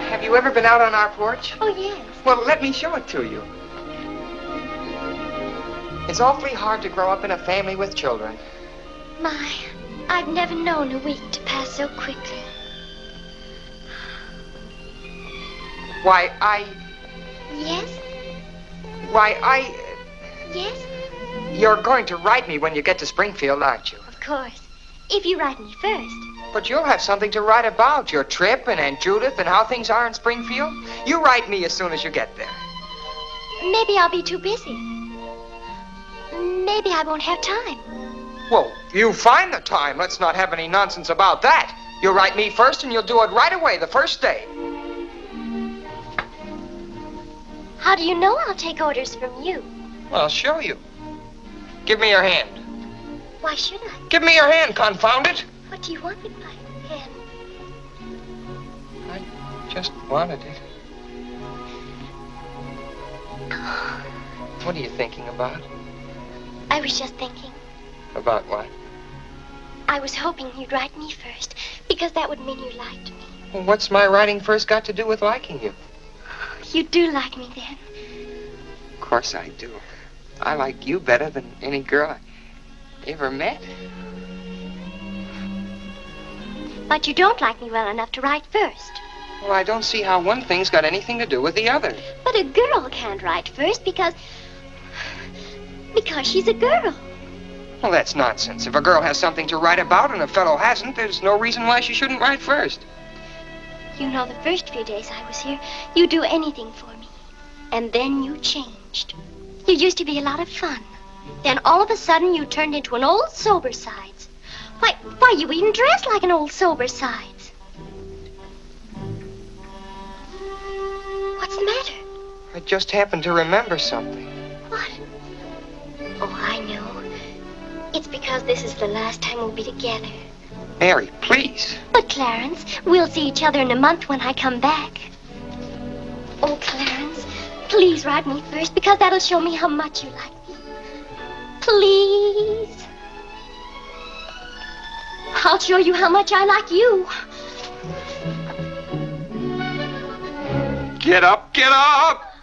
Have you ever been out on our porch? Oh, yes. Well, let me show it to you. It's awfully hard to grow up in a family with children. My, I've never known a week to pass so quickly. Why, I. Yes? Why, I. Yes? You're going to write me when you get to Springfield, aren't you? Of course. If you write me first. But you'll have something to write about your trip and Aunt Judith and how things are in Springfield. You write me as soon as you get there. Maybe I'll be too busy. Maybe I won't have time. Well, you find the time. Let's not have any nonsense about that. You'll write me first and you'll do it right away the first day. How do you know I'll take orders from you? Well, I'll show you. Give me your hand. Why should I? Give me your hand, confound it. What do you want with my hand? I just wanted it. What are you thinking about? I was just thinking. About what? I was hoping you'd write me first, because that would mean you liked me. Well, what's my writing first got to do with liking you? You do like me then. Of course I do. I like you better than any girl I ever met. But you don't like me well enough to write first. Well, I don't see how one thing's got anything to do with the other. But a girl can't write first because. because she's a girl. Well, that's nonsense. If a girl has something to write about and a fellow hasn't, there's no reason why she shouldn't write first. You know, the first few days I was here, you'd do anything for me. And then you changed. You used to be a lot of fun. Then all of a sudden you turned into an old sober sides. Why, why, you even dress like an old sober sides. What's the matter? I just happened to remember something. What? Oh, I know. It's because this is the last time we'll be together. Mary, please. But, Clarence, we'll see each other in a month when I come back. Oh, Clarence, please ride me first because that'll show me how much you like me. Please. I'll show you how much I like you. Get up, get up!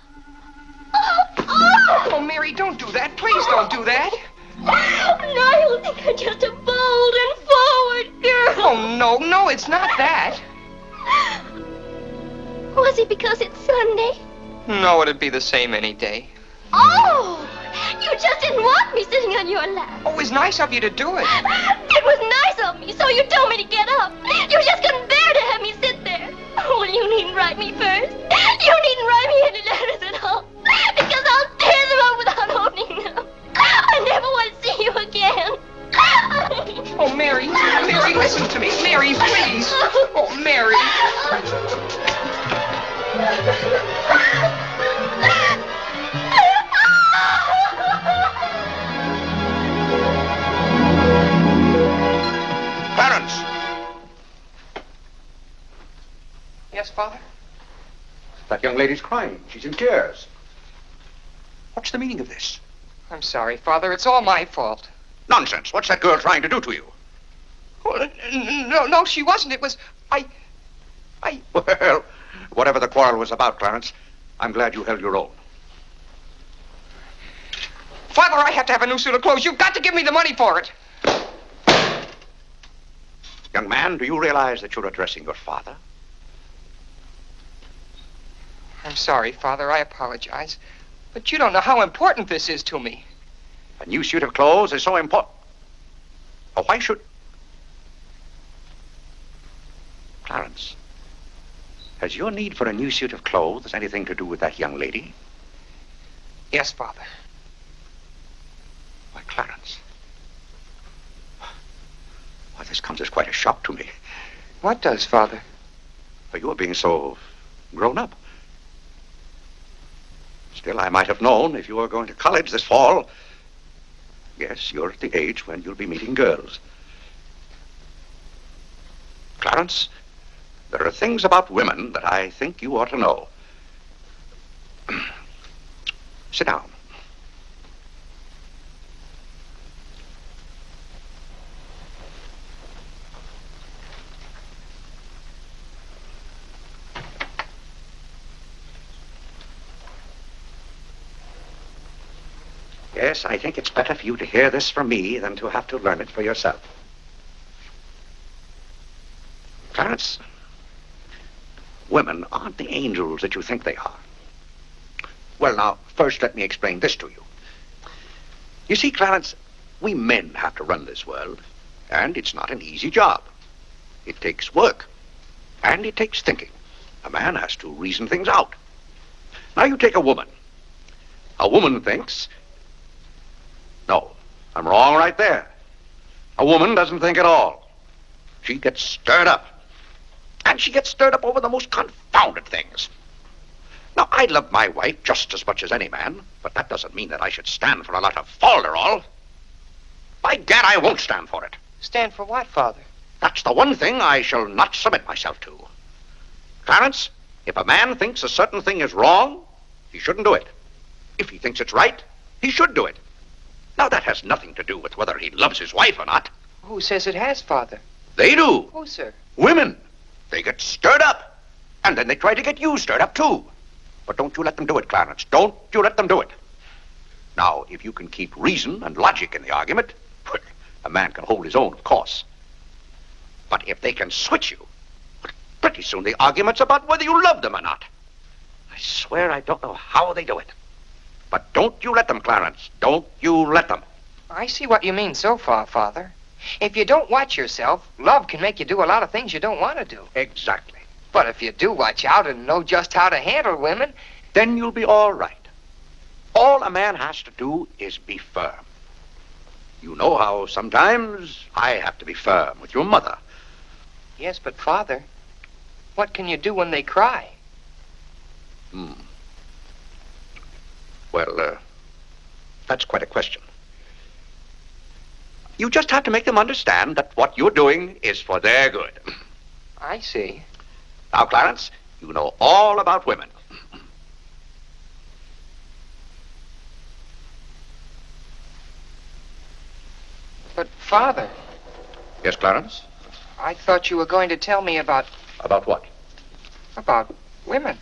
Oh, oh. oh Mary, don't do that. Please don't do that. Niall think I'm just a bold and forward girl. Oh, no, no, it's not that. Was it because it's Sunday? No, it'd be the same any day. Oh, you just didn't want me sitting on your lap. Oh, it was nice of you to do it. It was nice of me, so you told me to get up. You just couldn't bear to have me sit there. Well, you needn't write me first. You needn't write me any letters at all. Because I'll tear them up without opening them. I never want to see you again. Oh, Mary, Mary, listen to me. Mary, please. Oh, Mary. Clarence! Yes, Father? That young lady's crying. She's in tears. What's the meaning of this? I'm sorry, Father. It's all my fault. Nonsense. What's that girl trying to do to you? Oh, n- n- no, no, she wasn't. It was. I. I. Well, whatever the quarrel was about, Clarence, I'm glad you held your own. Father, I have to have a new suit of clothes. You've got to give me the money for it. Young man, do you realize that you're addressing your father? I'm sorry, Father. I apologize. But you don't know how important this is to me. A new suit of clothes is so important. Why should. Clarence, has your need for a new suit of clothes anything to do with that young lady? Yes, Father. Why, Clarence. Why, this comes as quite a shock to me. What does, Father? For your being so grown up. Still, I might have known if you were going to college this fall. Yes, you're at the age when you'll be meeting girls. Clarence, there are things about women that I think you ought to know. [CLEARS THROAT] Sit down. Yes, I think it's better for you to hear this from me than to have to learn it for yourself. Clarence, women aren't the angels that you think they are. Well, now, first let me explain this to you. You see, Clarence, we men have to run this world. And it's not an easy job. It takes work. And it takes thinking. A man has to reason things out. Now you take a woman. A woman thinks. No, I'm wrong right there. A woman doesn't think at all. She gets stirred up. And she gets stirred up over the most confounded things. Now, I love my wife just as much as any man, but that doesn't mean that I should stand for a lot of falderall. By gad, I won't stand for it. Stand for what, Father? That's the one thing I shall not submit myself to. Clarence, if a man thinks a certain thing is wrong, he shouldn't do it. If he thinks it's right, he should do it. Now, that has nothing to do with whether he loves his wife or not. Who says it has, Father? They do. Who, sir? Women. They get stirred up. And then they try to get you stirred up, too. But don't you let them do it, Clarence. Don't you let them do it. Now, if you can keep reason and logic in the argument, a man can hold his own, of course. But if they can switch you, pretty soon the argument's about whether you love them or not. I swear I don't know how they do it. But don't you let them, Clarence. Don't you let them. I see what you mean so far, Father. If you don't watch yourself, love can make you do a lot of things you don't want to do. Exactly. But if you do watch out and know just how to handle women, then you'll be all right. All a man has to do is be firm. You know how sometimes I have to be firm with your mother. Yes, but Father, what can you do when they cry? Hmm. Well, uh, that's quite a question. You just have to make them understand that what you're doing is for their good. I see. Now, Clarence, you know all about women. But, Father. Yes, Clarence? I thought you were going to tell me about. About what? About women.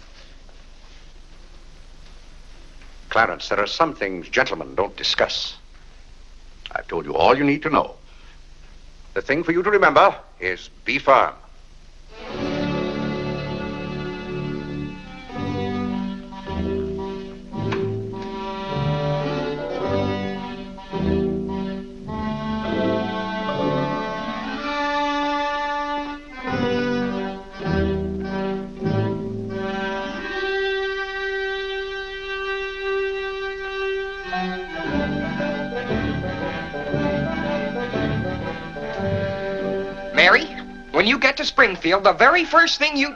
Clarence, there are some things gentlemen don't discuss. I've told you all you need to know. The thing for you to remember is be firm. When you get to Springfield, the very first thing you.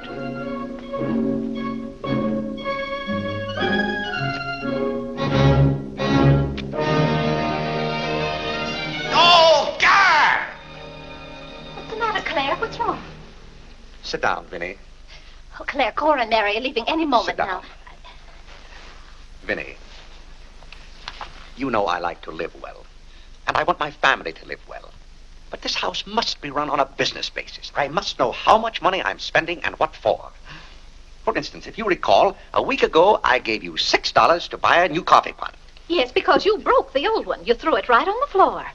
Oh, God! What's the matter, Claire? What's wrong? Sit down, Vinnie. Oh, Claire, Cora and Mary are leaving any moment now. Vinnie, you know I like to live well. And I want my family to live well. But this house must be run on a business basis. I must know how much money I'm spending and what for. For instance, if you recall, a week ago I gave you six dollars to buy a new coffee pot. Yes, because you broke the old one. You threw it right on the floor.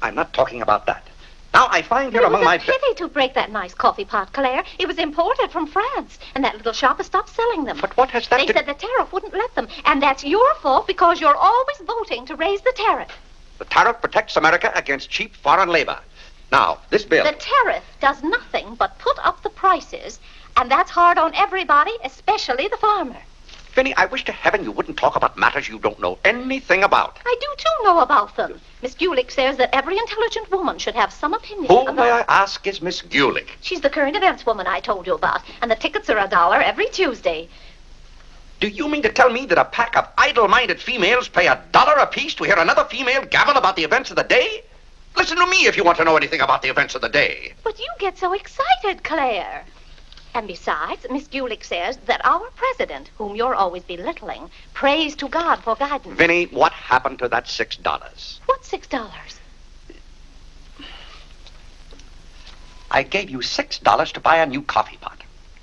I'm not talking about that. Now I find here among my... it was a pity to break that nice coffee pot, Claire. It was imported from France, and that little shop has stopped selling them. But what has that They said the tariff wouldn't let them, and that's your fault because you're always voting to raise the tariff. The tariff protects America against cheap foreign labor. Now, this bill. The tariff does nothing but put up the prices, and that's hard on everybody, especially the farmer. Vinnie, I wish to heaven you wouldn't talk about matters you don't know anything about. I do too know about them. Miss Gulick says that every intelligent woman should have some opinion Who, about. may I ask, is Miss Gulick? She's the current events woman I told you about, and the tickets are a dollar every Tuesday. Do you mean to tell me that a pack of idle-minded females pay a dollar apiece to hear another female gabble about the events of the day? Listen to me if you want to know anything about the events of the day. But you get so excited, Claire. And besides, Miss Gulick says that our president, whom you're always belittling, prays to God for guidance. Vinnie, what happened to that six dollars? What six dollars? I gave you six dollars to buy a new coffee pot.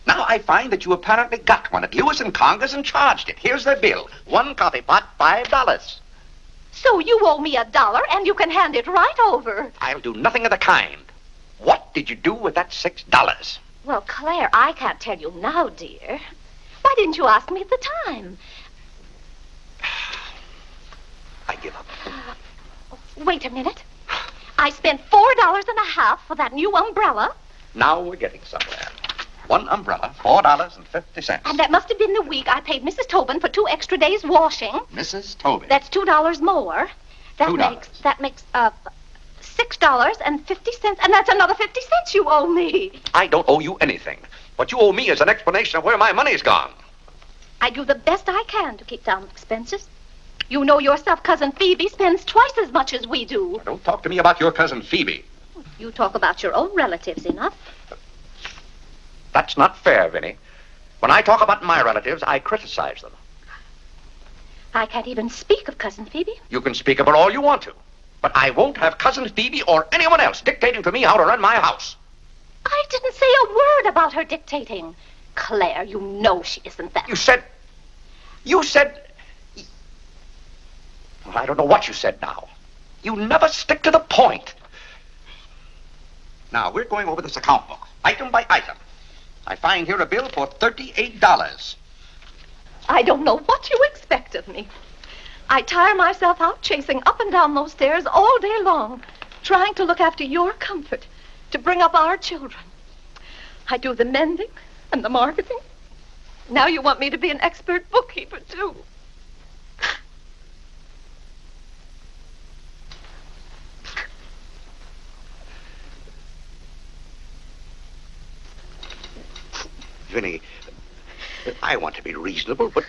Now I find that you apparently got one at Lewis and Conger's and charged it. Here's the bill. One coffee pot, five dollars. So you owe me a dollar, and you can hand it right over. I'll do nothing of the kind. What did you do with that six dollars? Well, Claire, I can't tell you now, dear. Why didn't you ask me at the time? [SIGHS] I give up. Uh, wait a minute. I spent four dollars and a half for that new umbrella, Now we're getting somewhere. One umbrella, four dollars and fifty cents. and that must have been the week I paid Mrs. Tobin for two extra days washing. Mrs. Tobin? That's two dollars more. That $2. makes that makes uh six dollars and fifty cents, and that's another fifty cents you owe me. I don't owe you anything. What you owe me is an explanation of where my money's gone. I do the best I can to keep down expenses. You know yourself, cousin Phoebe spends twice as much as we do. Don't talk to me about your cousin Phoebe. You talk about your own relatives enough. That's not fair, Vinnie. When I talk about my relatives, I criticize them. I can't even speak of cousin Phoebe. You can speak about all you want to. But I won't have cousin Phoebe or anyone else dictating to me how to run my house. I didn't say a word about her dictating. Claire, you know she isn't that. You said. You said. Well, I don't know what you said now. You never stick to the point. Now, we're going over this account book, item by item. I find here a bill for $38. I don't know what you expect of me. I tire myself out chasing up and down those stairs all day long, trying to look after your comfort, to bring up our children. I do the mending and the marketing. Now you want me to be an expert bookkeeper, too. Vinnie, I want to be reasonable, but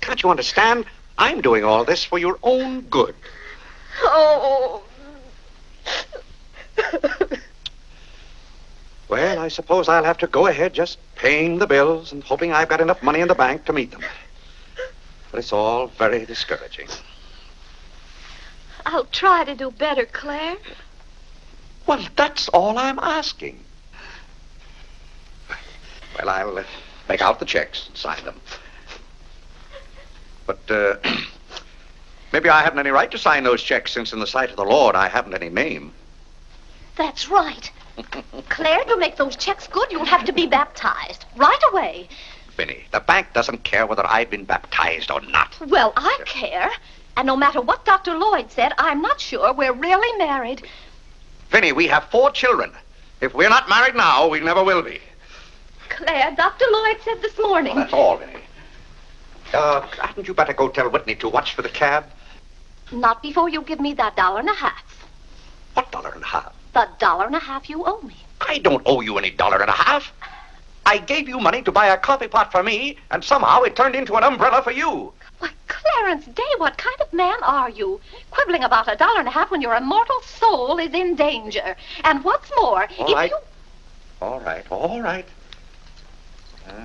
can't you understand? I'm doing all this for your own good. Oh. Well, I suppose I'll have to go ahead just paying the bills and hoping I've got enough money in the bank to meet them. But it's all very discouraging. I'll try to do better, Claire. Well, that's all I'm asking. Well, I'll uh, make out the checks and sign them. But uh, [CLEARS THROAT] maybe I haven't any right to sign those checks since, in the sight of the Lord, I haven't any name. That's right. Claire, to make those checks good, you'll have to be baptized right away. Vinnie, the bank doesn't care whether I've been baptized or not. Well, I care. And no matter what Dr. Lloyd said, I'm not sure we're really married. Vinnie, we have four children. If we're not married now, we never will be. Claire, Dr. Lloyd said this morning. That's all, Vinnie. Uh, hadn't you better go tell Whitney to watch for the cab? Not before you give me that dollar and a half. What dollar and a half? The dollar and a half you owe me. I don't owe you any dollar and a half. I gave you money to buy a coffee pot for me, and somehow it turned into an umbrella for you. Why, Clarence Day, what kind of man are you? Quibbling about a dollar and a half when your immortal soul is in danger. And what's more, All if right. you... All right, all right. Uh,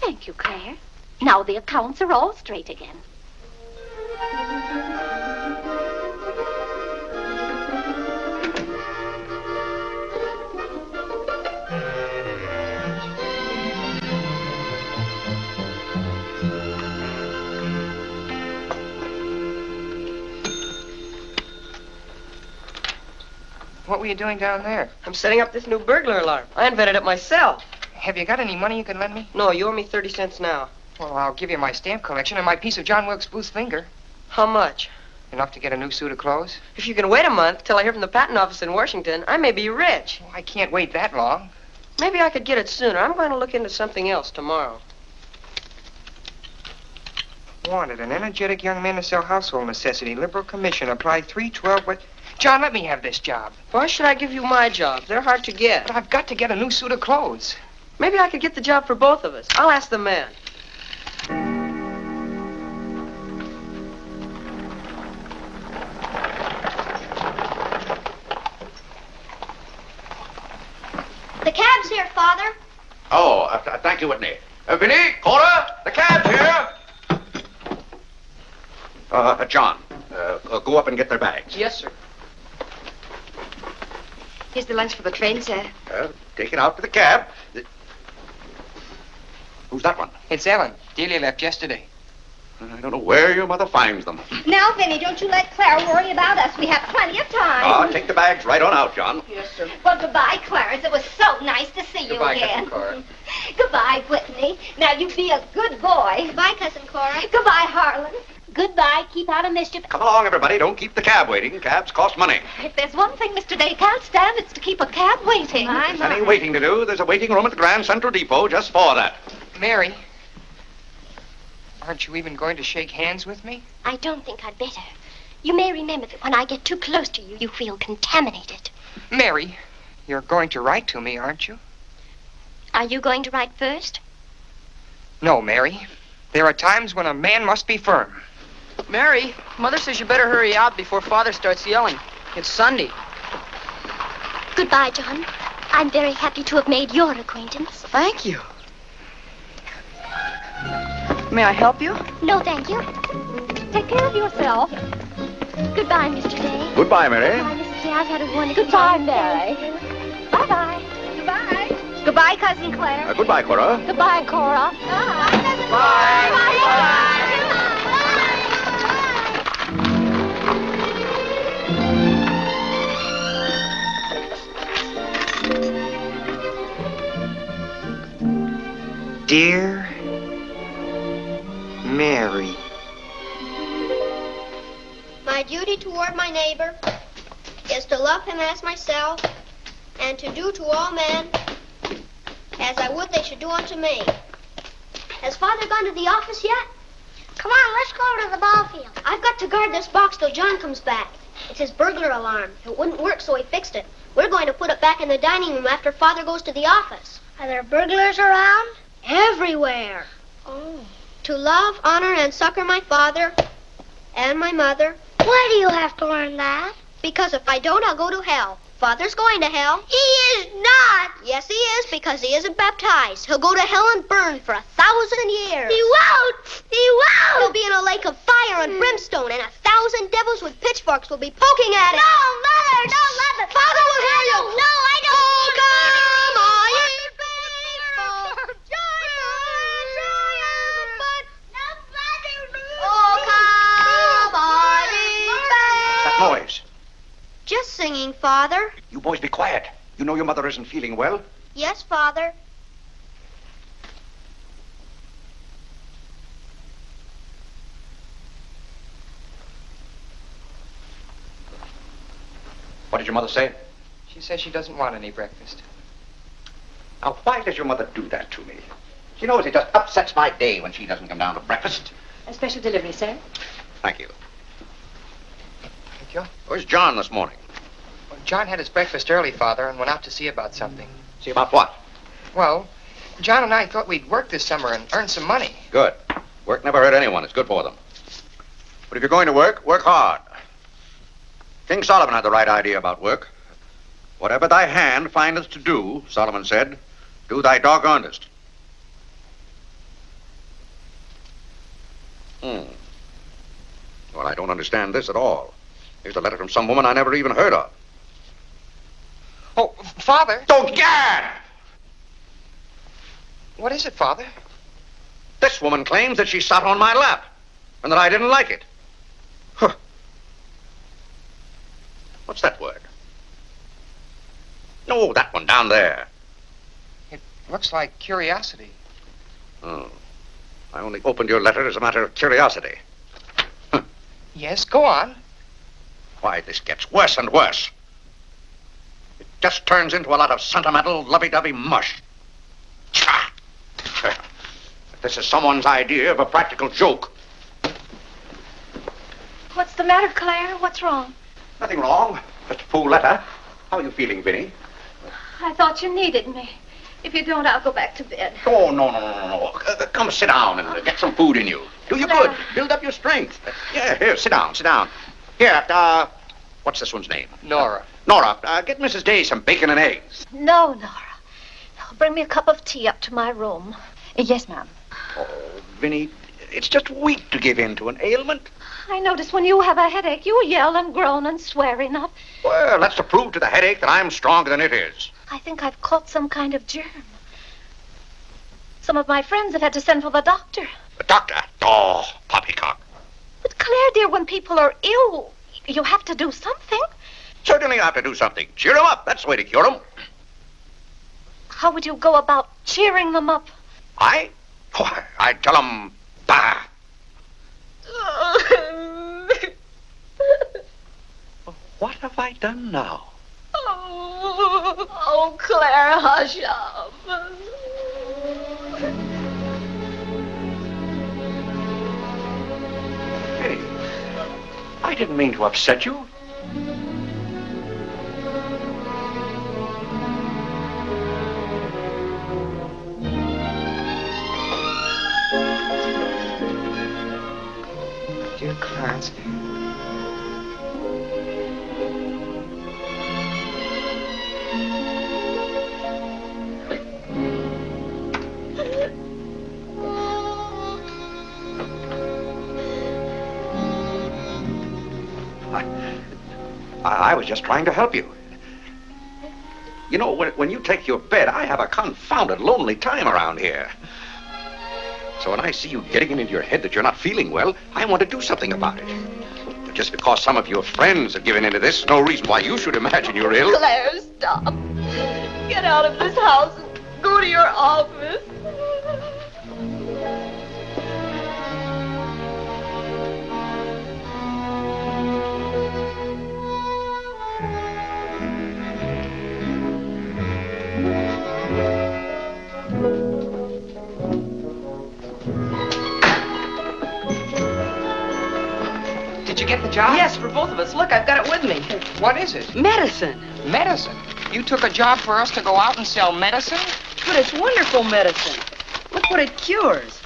Thank you, Claire. Now the accounts are all straight again. What were you doing down there? I'm setting up this new burglar alarm. I invented it myself. Have you got any money you can lend me? No, you owe me 30 cents now. Well, I'll give you my stamp collection and my piece of John Wilkes Booth's finger. How much? Enough to get a new suit of clothes? If you can wait a month till I hear from the patent office in Washington, I may be rich. Well, I can't wait that long. Maybe I could get it sooner. I'm going to look into something else tomorrow. Wanted an energetic young man to sell household necessity. Liberal commission. Apply 312 with... John, let me have this job. Why should I give you my job? They're hard to get. But I've got to get a new suit of clothes. Maybe I could get the job for both of us. I'll ask the man. The cab's here, Father. oh, uh, th- thank you, Whitney. Uh, Vinnie, Cora, the cab's here. Uh, uh, John, uh, uh, go up and get their bags. Yes, sir. Here's the lunch for the train, sir. Uh, take it out to the cab. Uh, Who's that one? It's Ellen. Delia left yesterday. I don't know where your mother finds them. Now, Vinnie, don't you let Claire worry about us. We have plenty of time. Ah, take the bags right on out, John. Yes, sir. Well, goodbye, Clarence. It was so nice to see you Goodbye, again. Cousin Cora. [LAUGHS] Goodbye, Whitney. Now, you be a good boy. Goodbye, Cousin Cora. Goodbye, Harlan. Goodbye. Keep out of mischief. Come along, everybody. Don't keep the cab waiting. Cabs cost money. If there's one thing Mr. Day can't stand, it's to keep a cab waiting. There's any waiting to do. There's a waiting room at the Grand Central Depot just for that. Mary, aren't you even going to shake hands with me? I don't think I'd better. You may remember that when I get too close to you, you feel contaminated. Mary, you're going to write to me, aren't you? Are you going to write first? No, Mary. There are times when a man must be firm. Mary, Mother says you better hurry out before Father starts yelling. It's Sunday. Goodbye, John. I'm very happy to have made your acquaintance. Thank you. May I help you? No, thank you. Take care of yourself. Goodbye, Mr. Day. Goodbye, Mary. Goodbye, Mrs. Day. I've had a wonderful Goodbye, time. Mary. Bye-bye. Goodbye. Goodbye, Cousin Claire. Uh, goodbye, Cora. Goodbye, Cora. Dear Mary. My duty toward my neighbor is to love him as myself and to do to all men as I would they should do unto me. Has Father gone to the office yet? Come on, let's go over to the ball field. I've got to guard this box till John comes back. It's his burglar alarm. It wouldn't work, so he fixed it. We're going to put it back in the dining room after Father goes to the office. Are there burglars around? Everywhere. Oh. To love, honor, and succor my father and my mother. Why do you have to learn that? Because if I don't, I'll go to hell. Father's going to hell. He is not. Yes, he is, because he isn't baptized. He'll go to hell and burn for a thousand years. He won't. He won't. He'll be in a lake of fire and hmm. brimstone, and a thousand devils with pitchforks will be poking at him. No, Mother, don't let me. Father will hear you. No, I don't. Oh, come on, That noise. Just singing, Father. You boys be quiet. You know your mother isn't feeling well. Yes, Father. What did your mother say? She says she doesn't want any breakfast. Now, why does your mother do that to me? She knows it just upsets my day when she doesn't come down to breakfast. A special delivery, sir. Thank you. You. Where's John this morning? Well, John had his breakfast early, Father, and went out to see about something. See about what? Well, John and I thought we'd work this summer and earn some money. Good. Work never hurt anyone. It's good for them. But if you're going to work, work hard. King Solomon had the right idea about work. Whatever thy hand findeth to do, Solomon said, do thy doggonedest. Hmm. Well, I don't understand this at all. Here's a letter from some woman I never even heard of. Oh, Father. Oh, Gad! What is it, Father? This woman claims that she sat on my lap and that I didn't like it. Huh. What's that word? No, that one down there. It looks like curiosity. Oh. I only opened your letter as a matter of curiosity. Yes, go on. Why, this gets worse and worse. It just turns into a lot of sentimental, lovey-dovey mush. Tcha! If [LAUGHS] this is someone's idea of a practical joke. What's the matter, Claire? What's wrong? Nothing wrong. Just a fool letter. How are you feeling, Vinnie? I thought you needed me. If you don't, I'll go back to bed. Oh, no, no, no, no, no. Uh, come sit down and uh, get some food in you. Do you good. Build up your strength. Uh, yeah, here, sit down, sit down. Here, uh, what's this one's name? Nora. Nora, uh, get Mrs. Day some bacon and eggs. No, Nora. No, bring me a cup of tea up to my room. Yes, ma'am. Oh, Vinnie, it's just weak to give in to an ailment. I notice when you have a headache, you yell and groan and swear enough. Well, that's to prove to the headache that I'm stronger than it is. I think I've caught some kind of germ. Some of my friends have had to send for the doctor. The doctor? Oh, poppycock. But Claire, dear, when people are ill, you have to do something. Certainly I have to do something. Cheer 'em up. That's the way to cure 'em. How would you go about cheering them up? I? Why, I'd tell 'em, bah. [LAUGHS] What have I done now? Oh, oh Claire, hush up. Hey, I didn't mean to upset you. Dear Clarence. I, I was just trying to help you. You know, when, when you take your bed, I have a confounded lonely time around here. So when I see you getting it into your head that you're not feeling well, I want to do something about it. But just because some of your friends have given into this, no reason why you should imagine you're ill. Claire, stop. Get out of this house and go to your office. You get the job? Yes, for both of us. Look, I've got it with me. What is it? Medicine. Medicine. You took a job for us to go out and sell medicine? But it's wonderful medicine. Look what it cures.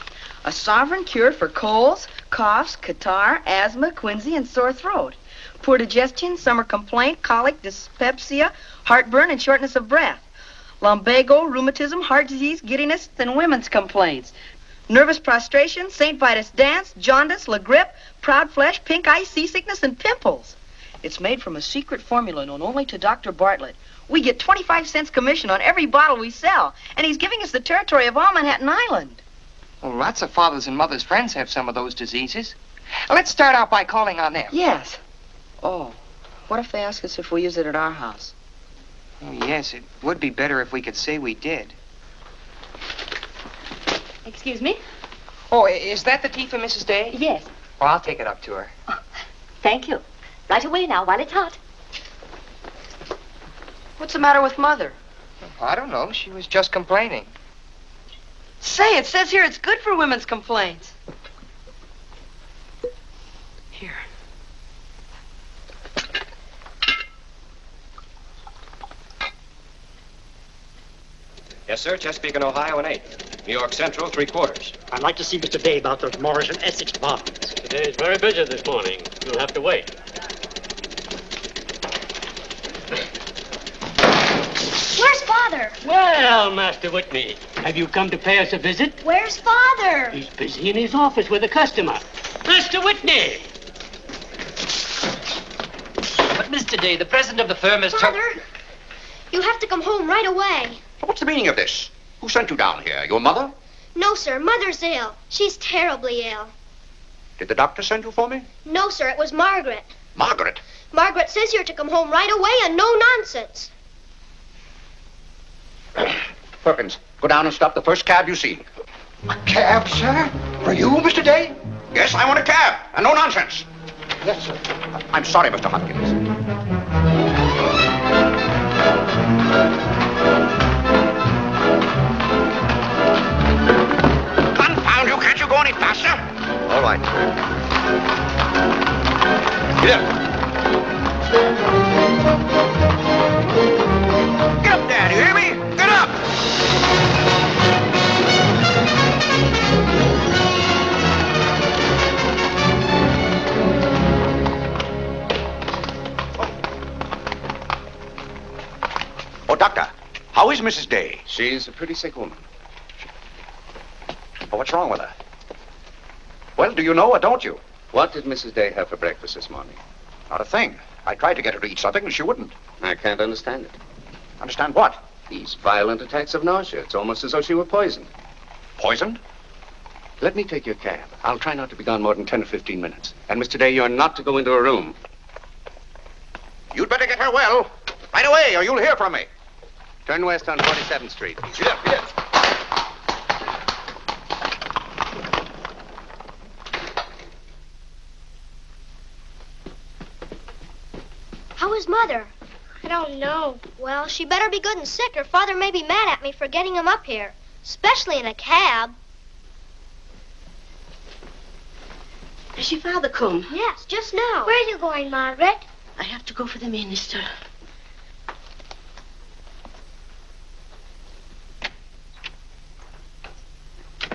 A sovereign cure for colds, coughs, catarrh, asthma, quinsy, and sore throat. Poor digestion, summer complaint, colic, dyspepsia, heartburn, and shortness of breath. Lumbago, rheumatism, heart disease, giddiness, and women's complaints. Nervous prostration, St. Vitus dance, jaundice, la grippe, proud flesh, pink eye, seasickness, and pimples. It's made from a secret formula known only to Dr. Bartlett. We get 25 cents commission on every bottle we sell, and he's giving us the territory of all Manhattan Island. Well, lots of fathers and mothers' friends have some of those diseases. Let's start out by calling on them. Yes. Oh, what if they ask us if we use it at our house? Oh, yes, it would be better if we could say we did. Excuse me? Oh, is that the tea for Mrs. Day? Yes. Well, I'll take it up to her. [LAUGHS] Thank you. Right away now while it's hot. What's the matter with Mother? I don't know. She was just complaining. Say, it says here it's good for women's complaints. Yes, sir. Chesapeake and Ohio and eight. New York Central, three quarters. I'd like to see Mr. Day about those Morris and Essex bonds. Today's very busy this morning. You'll have to wait. Where's Father? Well, Master Whitney, have you come to pay us a visit? Where's Father? He's busy in his office with a customer. Master Whitney! But, Mr. Day, the president of the firm is... told... Father, you have to come home right away. What's the meaning of this? Who sent you down here? Your mother? No, sir. Mother's ill. She's terribly ill. Did the doctor send you for me? No, sir. It was Margaret. Margaret. Margaret says you're to come home right away and no nonsense. [CLEARS THROAT] Perkins, go down and stop the first cab you see. A cab, sir? For you, Mr. Day? Yes, I want a cab, and no nonsense. Yes, sir. I'm sorry, Mr. Hopkins. You, can't you go any faster? All right. Get up. Get up there, you hear me? Get up! Oh, Doctor, how is Mrs. Day? She's a pretty sick woman. Oh, what's wrong with her? Well, do you know or don't you? What did Mrs. Day have for breakfast this morning? Not a thing. I tried to get her to eat something, and she wouldn't. I can't understand it. Understand what? These violent attacks of nausea. It's almost as though she were poisoned. Poisoned? Let me take your cab. I'll try not to be gone more than 10 or 15 minutes. And, Mr. Day, you're not to go into a room. You'd better get her well. Right away, or you'll hear from me. Turn west on 47th Street. Get up, How is Mother? I don't know. Well, she better be good and sick, or Father may be mad at me for getting him up here. Especially in a cab. Has your father come? Yes, just now. Where are you going, Margaret? I have to go for the minister.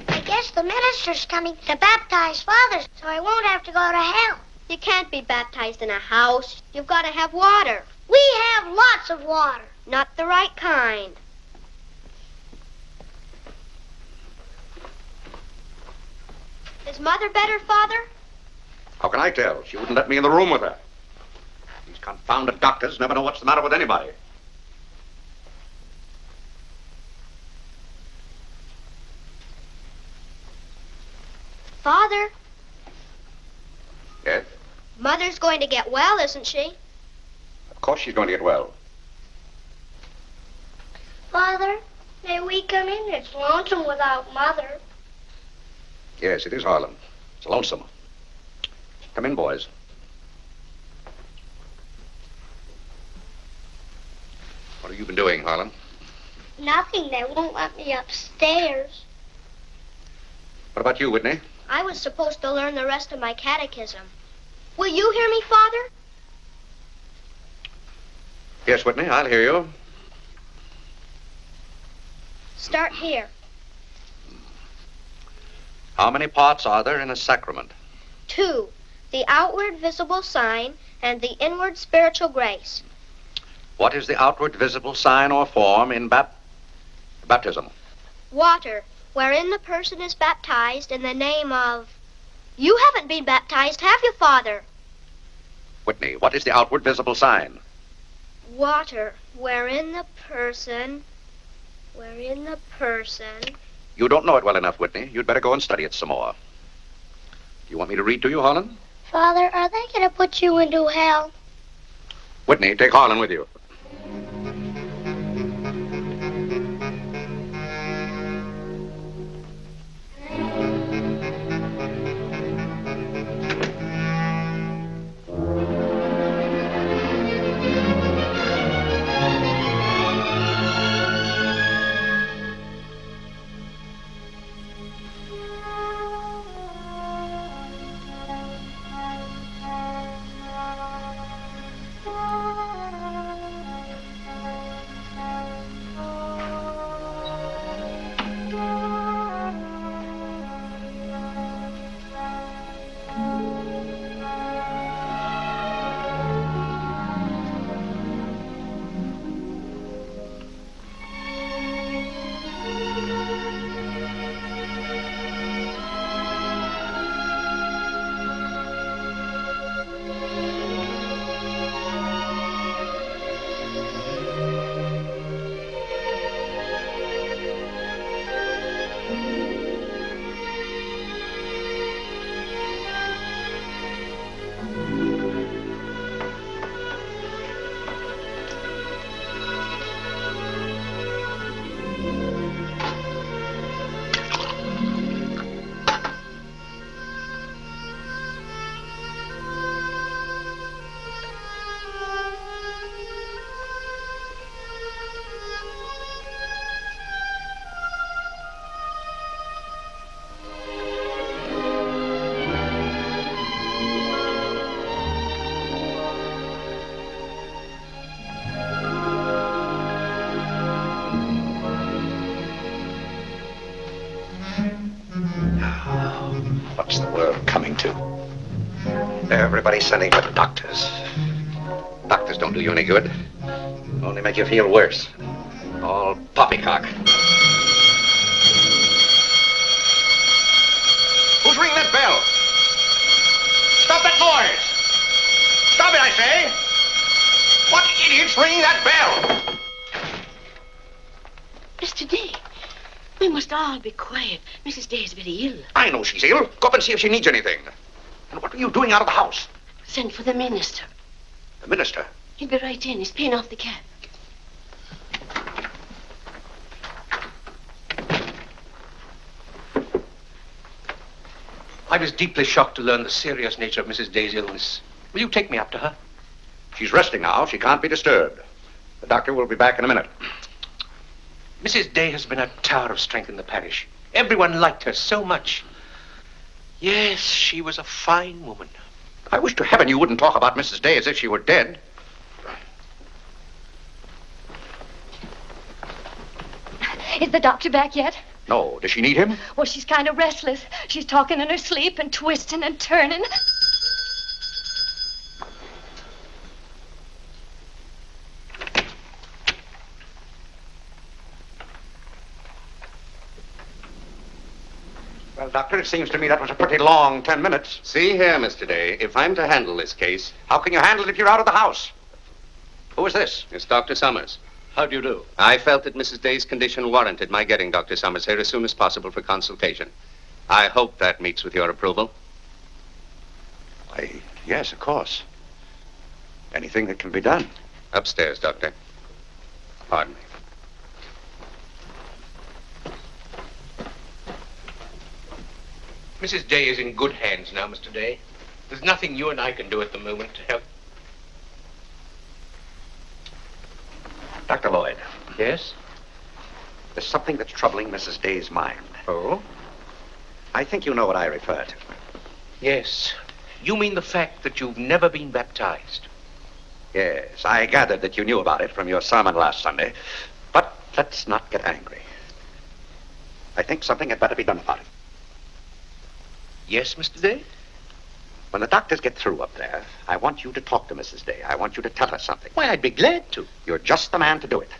I guess the minister's coming to baptize Father, so I won't have to go to hell. You can't be baptized in a house. You've got to have water. We have lots of water. Not the right kind. Is Mother better, Father? How can I tell? She wouldn't let me in the room with her. These confounded doctors never know what's the matter with anybody. Father, Yes? Mother's going to get well, isn't she? Of course she's going to get well. Father, may we come in? It's lonesome without Mother. Yes, it is Harlan. It's lonesome. Come in, boys. What have you been doing, Harlan? Nothing. They won't let me upstairs. What about you, Whitney? I was supposed to learn the rest of my catechism. Will you hear me, Father? Yes, Whitney, I'll hear you. Start here. How many parts are there in a sacrament? Two, the outward visible sign and the inward spiritual grace. What is the outward visible sign or form in bap- baptism? Water, wherein the person is baptized in the name of. You haven't been baptized, have you, Father? Whitney, what is the outward visible sign? Water, wherein the person. Wherein the person. You don't know it well enough, Whitney. You'd better go and study it some more. Do you want me to read to you, Harlan? Father, are they going to put you into hell? Whitney, take Harlan with you. Sending for the doctors. Doctors don't do you any good. Only make you feel worse. All poppycock. Who's ringing that bell? Stop that noise! Stop it, I say! What idiot's ringing that bell? Mr. Day, we must all be quiet. Mrs. Day is very ill. I know she's ill. Go up and see if she needs anything. And what are you doing out of the house? Send for the minister. The minister. He'll be right in. He's paying off the cab. I was deeply shocked to learn the serious nature of Mrs. Day's illness. Will you take me up to her? She's resting now. She can't be disturbed. The doctor will be back in a minute. Mrs. Day has been a tower of strength in the parish. Everyone liked her so much. Yes, she was a fine woman. I wish to heaven you wouldn't talk about Mrs. Day as if she were dead. Is the doctor back yet? No. Does she need him? Well, she's kind of restless. She's talking in her sleep and twisting and turning. Well, Doctor, it seems to me that was a pretty long ten minutes. See here, Mr. Day, if I'm to handle this case. How can you handle it if you're out of the house? Who is this? It's Dr. Summers. How do you do? I felt that Mrs. Day's condition warranted my getting Dr. Summers here as soon as possible for consultation. I hope that meets with your approval. Why, yes, of course. Anything that can be done. Upstairs, Doctor. Pardon me. Mrs. Day is in good hands now, Mr. Day. There's nothing you and I can do at the moment to help. Dr. Lloyd. Yes? There's something that's troubling Mrs. Day's mind. Oh? I think you know what I refer to. Yes. You mean the fact that you've never been baptized? Yes, I gathered that you knew about it from your sermon last Sunday. But let's not get angry. I think something had better be done about it. Yes, Mr. Day? When the doctors get through up there, I want you to talk to Mrs. Day. I want you to tell her something. Why, I'd be glad to. You're just the man to do it.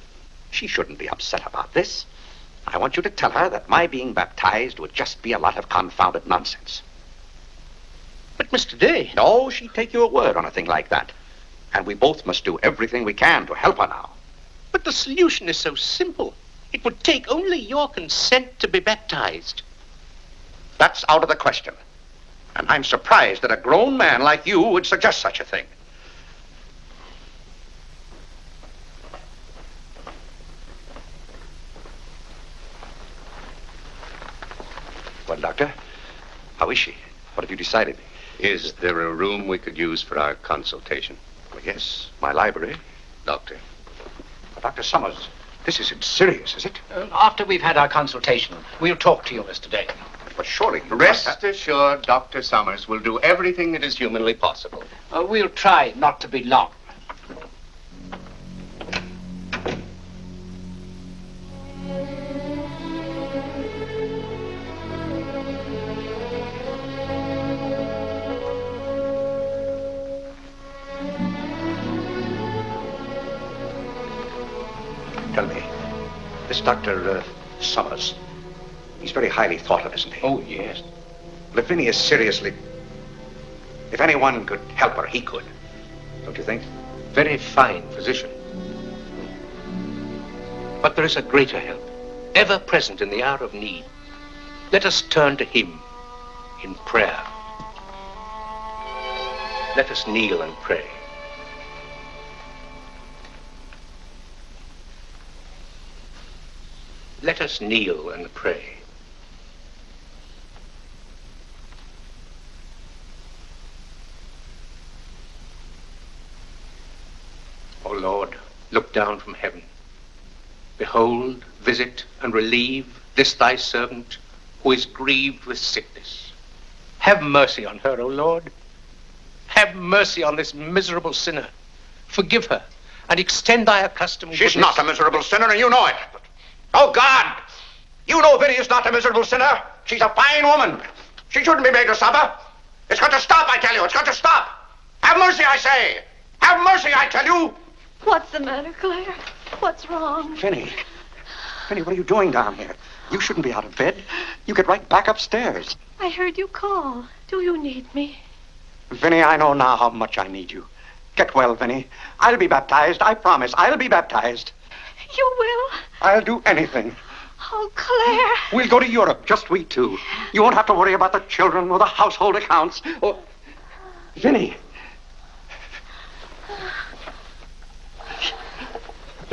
She shouldn't be upset about this. I want you to tell her that my being baptized would just be a lot of confounded nonsense. But, Mr. Day. No, she'd take your word on a thing like that. And we both must do everything we can to help her now. But the solution is so simple. It would take only your consent to be baptized. That's out of the question. And I'm surprised that a grown man like you would suggest such a thing. Well, Doctor, how is she? What have you decided? Is there a room we could use for our consultation? Well, yes, my library. Doctor. Dr. Summers, this isn't serious, is it? Uh, after we've had our consultation, we'll talk to you, Mr. Day. But surely you Rest assured, Dr. Summers will do everything that is humanly possible. Uh, we'll try not to be long. Tell me, this Dr. Uh, Summers, very highly thought of, isn't he? Oh, yes. Lavinia is seriously. If anyone could help her, he could. Don't you think? Very fine physician. But there is a greater help, ever present in the hour of need. Let us turn to him in prayer. Let us kneel and pray. Let us kneel and pray. O Lord, look down from heaven. Behold, visit, and relieve this thy servant who is grieved with sickness. Have mercy on her, O Lord. Have mercy on this miserable sinner. Forgive her, and extend thy accustomed She's goodness- not a miserable sinner, and you know it. Oh, God! You know Vinnie is not a miserable sinner. She's a fine woman. She shouldn't be made to suffer. It's got to stop, I tell you. It's got to stop. Have mercy, I say. Have mercy, I tell you. What's the matter, Claire? What's wrong? Vinnie. Vinnie, what are you doing down here? You shouldn't be out of bed. You get right back upstairs. I heard you call. Do you need me? Vinnie, I know now how much I need you. Get well, Vinnie. I'll be baptized. I promise. I'll be baptized. You will? I'll do anything. Oh, Claire. We'll go to Europe, just we two. You won't have to worry about the children or the household accounts. Or... Vinnie.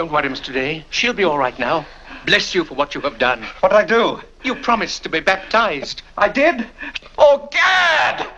Don't worry, Mr. Day. She'll be all right now. Bless you for what you have done. What did I do? You promised to be baptized. I did? Oh, Gad!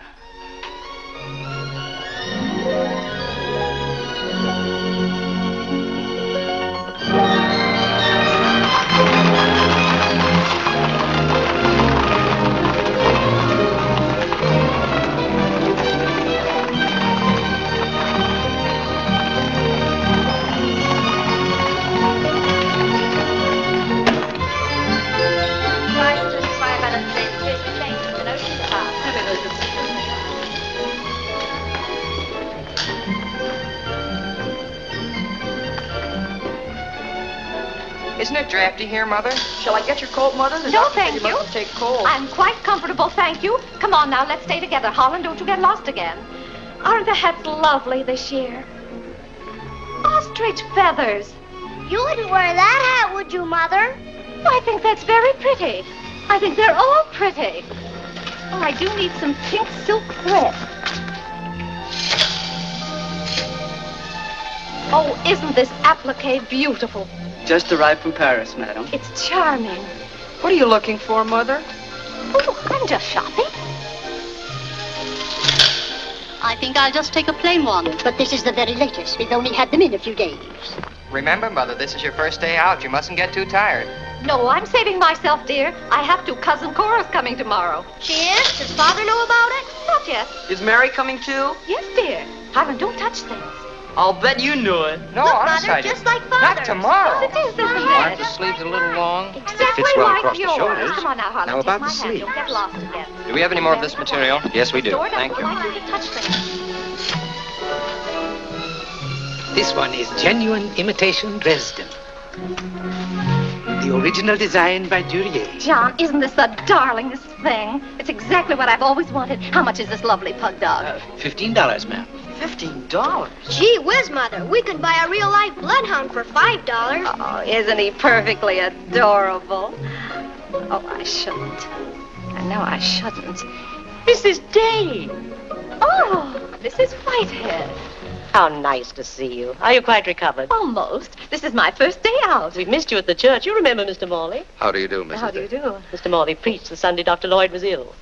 Isn't it drafty here, Mother? Shall I get your coat, Mother? The No, thank you. mustn't take cold. I'm quite comfortable, thank you. Come on now, let's stay together. Harlan, don't you get lost again. Aren't the hats lovely this year? Ostrich feathers. You wouldn't wear that hat, would you, Mother? I think that's very pretty. I think they're all pretty. Oh, I do need some pink silk thread. Oh, isn't this applique beautiful? Just arrived from Paris, madam. It's charming. What are you looking for, Mother? Oh, I'm just shopping. I think I'll just take a plain one. But this is the very latest. We've only had them in a few days. Remember, Mother, this is your first day out. You mustn't get too tired. No, I'm saving myself, dear. I have to. Cousin Cora's coming tomorrow. She is? Does Father know about it? Not yet. Is Mary coming too? Yes, dear. Hiram, don't touch things. I'll bet you knew it. No, Look, honest, Mother, I just didn't. like Father. Not tomorrow. It is, isn't Aren't it? the sleeves a little long? Exactly Fits well like across the shoulders. Come on now, Harlan. Now, about take the sleeve. You'll get lost again. Do we have any more of this material? Yes, we do. Sort. Thank you. Like you to touch things. This one is genuine imitation Dresden. The original design by Duryea. John, isn't this the darlingest thing? It's exactly what I've always wanted. How much is this lovely pug dog? Uh, fifteen dollars, ma'am. Fifteen dollars. Gee whiz, Mother. We can buy a real life bloodhound for five dollars. Oh, isn't he perfectly adorable? Oh, I shouldn't. I know I shouldn't. Mrs. Day. Oh, Mrs. Whitehead. How nice to see you. Are you quite recovered? Almost. This is my first day out. We've missed you at the church. You remember Mr. Morley? How do you do, Mrs. How do you do? Mr. Morley preached the Sunday Dr. Lloyd was ill.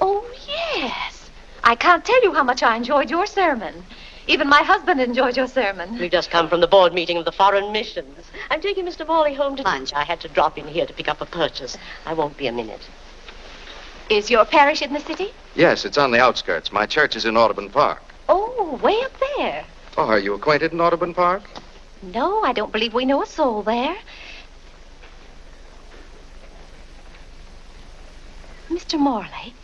Oh, yes. I can't tell you how much I enjoyed your sermon. Even my husband enjoyed your sermon. We've just come from the board meeting of the foreign missions. I'm taking Mr. Morley home to lunch. I had to drop in here to pick up a purchase. I won't be a minute. Is your parish in the city? Yes, it's on the outskirts. My church is in Audubon Park. Oh, way up there. Oh, are you acquainted in Audubon Park? No, I don't believe we know a soul there. Mr. Morley,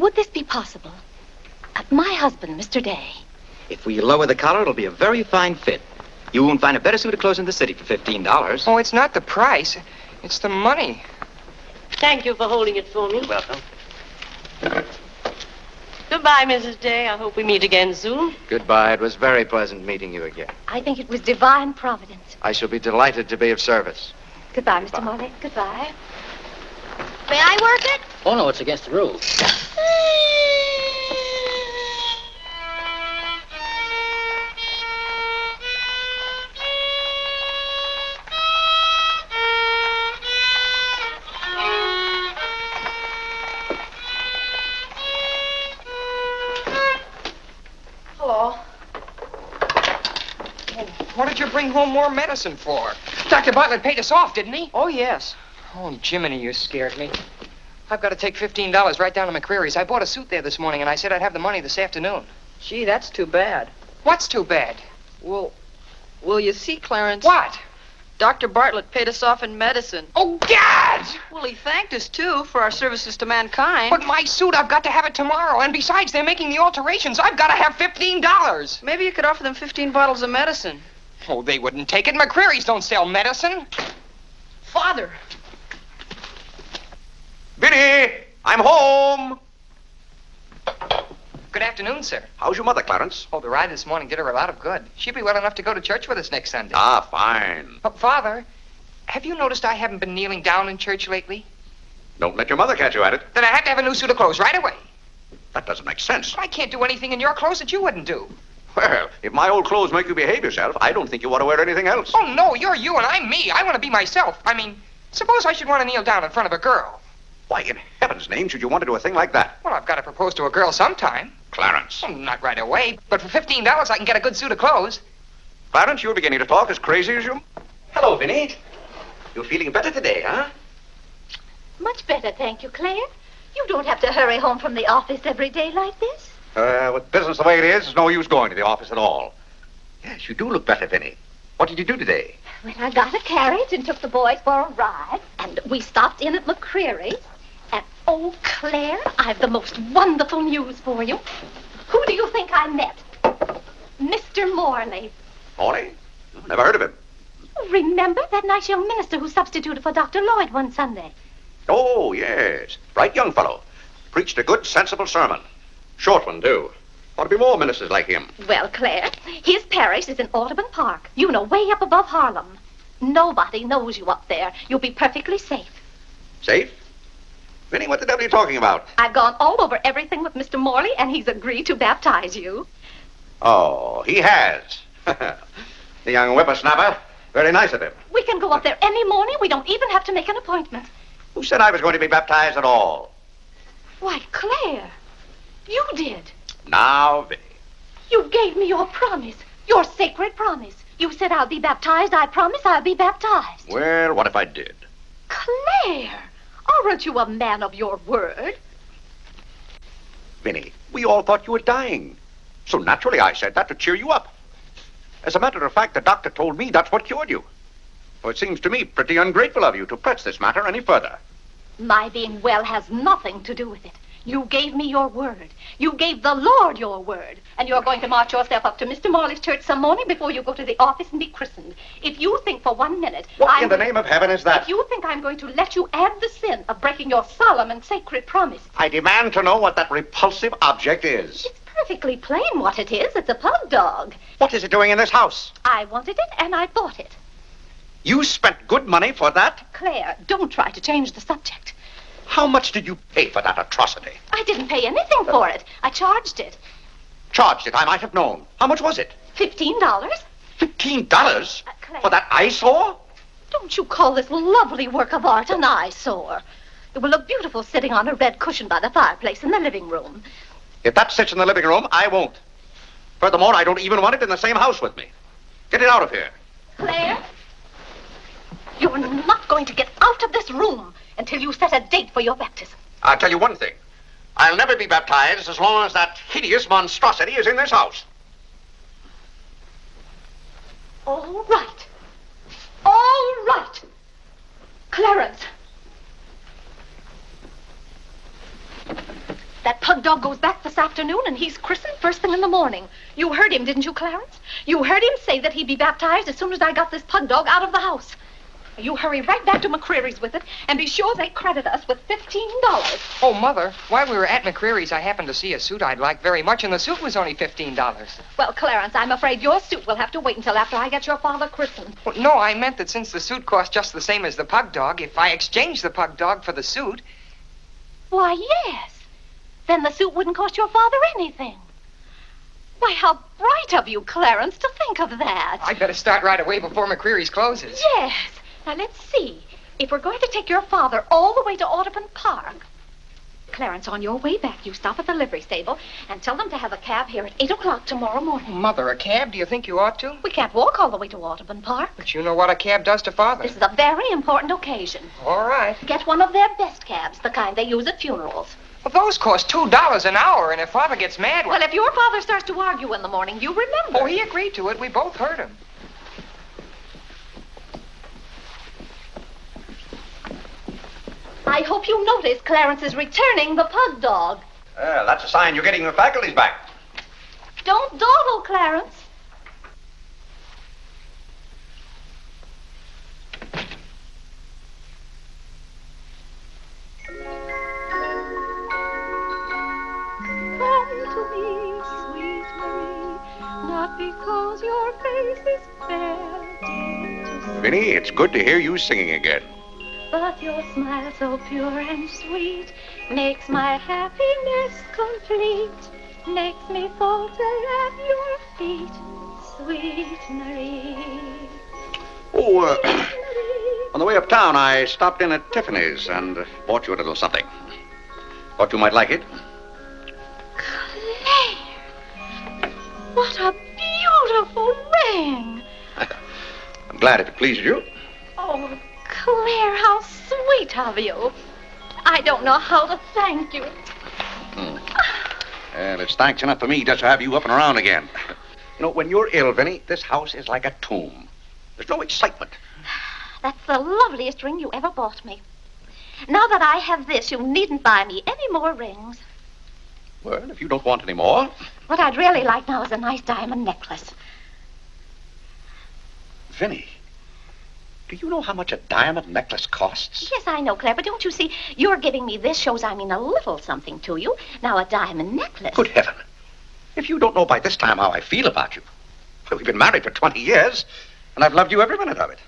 would this be possible? Uh, my husband, Mr. Day. If we lower the collar, it'll be a very fine fit. You won't find a better suit of clothes in the city for fifteen dollars. Oh, it's not the price. It's the money. Thank you for holding it for me. You're Welcome. Goodbye, Mrs. Day. I hope we meet again soon. Goodbye. It was very pleasant meeting you again. I think it was divine providence. I shall be delighted to be of service. Goodbye, Mr. Morley. Goodbye. May I work it? Oh, no, it's against the rules. Hello. What did you bring home more medicine for? Dr. Bartlett paid us off, didn't he? Oh, yes. Oh, Jiminy, you scared me. I've got to take $15 right down to McCreery's. I bought a suit there this morning, and I said I'd have the money this afternoon. Gee, that's too bad. What's too bad? Well, well, you see, Clarence. What? Dr. Bartlett paid us off in medicine. Oh, God! Well, he thanked us, too, for our services to mankind. But my suit, I've got to have it tomorrow. And besides, they're making the alterations. I've got to have $15. Maybe you could offer them 15 bottles of medicine. Oh, they wouldn't take it. McCreery's don't sell medicine. Father. Vinnie, I'm home. Good afternoon, sir. How's your mother, Clarence? Oh, the ride this morning did her a lot of good. She'll be well enough to go to church with us next Sunday. Ah, fine. But, Father, have you noticed I haven't been kneeling down in church lately? Don't let your mother catch you at it. Then I have to have a new suit of clothes right away. That doesn't make sense. I can't do anything in your clothes that you wouldn't do. Well, if my old clothes make you behave yourself, I don't think you ought to wear anything else. Oh, no, you're you and I'm me. I want to be myself. I mean, suppose I should want to kneel down in front of a girl. Why, in heaven's name, should you want to do a thing like that? Well, I've got to propose to a girl sometime. Clarence. Well, not right away, but for $15 I can get a good suit of clothes. Clarence, you're beginning to talk as crazy as you. Hello, Vinnie. You're feeling better today, huh? Much better, thank you, Claire. You don't have to hurry home from the office every day like this. Uh, with business the way it is, there's no use going to the office at all. Yes, you do look better, Vinnie. What did you do today? Well, I got a carriage and took the boys for a ride, and we stopped in at McCreery's. Oh, Claire, I've the most wonderful news for you. Who do you think I met? Mr. Morley. Morley? Never heard of him. Remember that nice young minister who substituted for Dr. Lloyd one Sunday? Oh, yes. Bright young fellow. Preached a good, sensible sermon. Short one, too. Ought to be more ministers like him. Well, Claire, his parish is in Audubon Park. You know, way up above Harlem. Nobody knows you up there. You'll be perfectly safe. Safe? Vinnie, what the devil are you talking about? I've gone all over everything with Mr. Morley, and he's agreed to baptize you. Oh, he has. [LAUGHS] the young whippersnapper. Very nice of him. We can go up there any morning. We don't even have to make an appointment. Who said I was going to be baptized at all? Why, Claire, you did. Now, Vinnie. You gave me your promise, your sacred promise. You said I'll be baptized. I promise I'll be baptized. Well, what if I did? Claire, aren't you a man of your word? Vinnie, we all thought you were dying. So naturally I said that to cheer you up. As a matter of fact, the doctor told me that's what cured you. Well, it seems to me pretty ungrateful of you to press this matter any further. My being well has nothing to do with it. You gave me your word. You gave the Lord your word. And you're going to march yourself up to Mr. Morley's church some morning before you go to the office and be christened. If you think for one minute... What I'm in the name of heaven is that? If you think I'm going to let you add the sin of breaking your solemn and sacred promise, I demand to know what that repulsive object is. It's perfectly plain what it is. It's a pug dog. What is it doing in this house? I wanted it and I bought it. You spent good money for that? Claire, don't try to change the subject. How much did you pay for that atrocity? I didn't pay anything for it. I charged it. Charged it, I might have known. How much was it? Fifteen dollars. Fifteen dollars? Uh, Claire. For that eyesore? Don't you call this lovely work of art an eyesore? It will look beautiful sitting on a red cushion by the fireplace in the living room. If that sits in the living room, I won't. Furthermore, I don't even want it in the same house with me. Get it out of here. Claire, you're not going to get out of this room until you set a date for your baptism. I'll tell you one thing. I'll never be baptized as long as that hideous monstrosity is in this house. All right. All right. Clarence. That pug dog goes back this afternoon and he's christened first thing in the morning. You heard him, didn't you, Clarence? You heard him say that he'd be baptized as soon as I got this pug dog out of the house. You hurry right back to McCreery's with it and be sure they credit us with $15. Oh, Mother, while we were at McCreery's, I happened to see a suit I'd like very much, and the suit was only $15. Well, Clarence, I'm afraid your suit will have to wait until after I get your father christened. Well, no, I meant that since the suit cost just the same as the pug dog, if I exchanged the pug dog for the suit. Why, yes. Then the suit wouldn't cost your father anything. Why, how bright of you, Clarence, to think of that. I'd better start right away before McCreery's closes. Yes. Now, let's see. If we're going to take your father all the way to Audubon Park, Clarence, on your way back, you stop at the livery stable and tell them to have a cab here at 8 o'clock tomorrow morning. Mother, a cab? Do you think you ought to? We can't walk all the way to Audubon Park. But you know what a cab does to Father. This is a very important occasion. All right. Get one of their best cabs, the kind they use at funerals. Well, those cost two dollars an hour, and if Father gets mad, Well, if your father starts to argue in the morning, you remember. Oh, he agreed to it. We both heard him. I hope you notice Clarence is returning the pug dog. Well, that's a sign you're getting your faculties back. Don't dawdle, Clarence. Come to me, sweet Marie, not because your face is fair, dear Vinnie, it's good to hear you singing again. But your smile so pure and sweet makes my happiness complete, makes me falter at your feet, sweet Marie. Oh, uh, on the way uptown, I stopped in at Tiffany's and bought you a little something. Thought you might like it. Claire, What a beautiful ring! [LAUGHS] I'm glad if it pleases you. Oh, Claire, how sweet of you. I don't know how to thank you. Hmm. Well, it's thanks enough for me just to have you up and around again. You know, when you're ill, Vinnie, this house is like a tomb. There's no excitement. That's the loveliest ring you ever bought me. Now that I have this, you needn't buy me any more rings. Well, if you don't want any more, What I'd really like now is a nice diamond necklace. Vinnie, Do you know how much a diamond necklace costs? Yes, I know, Claire, but don't you see, you're giving me this shows I mean a little something to you. Now, a diamond necklace. Good heaven. If you don't know by this time how I feel about you. Well, we've been married for 20 years, and I've loved you every minute of it.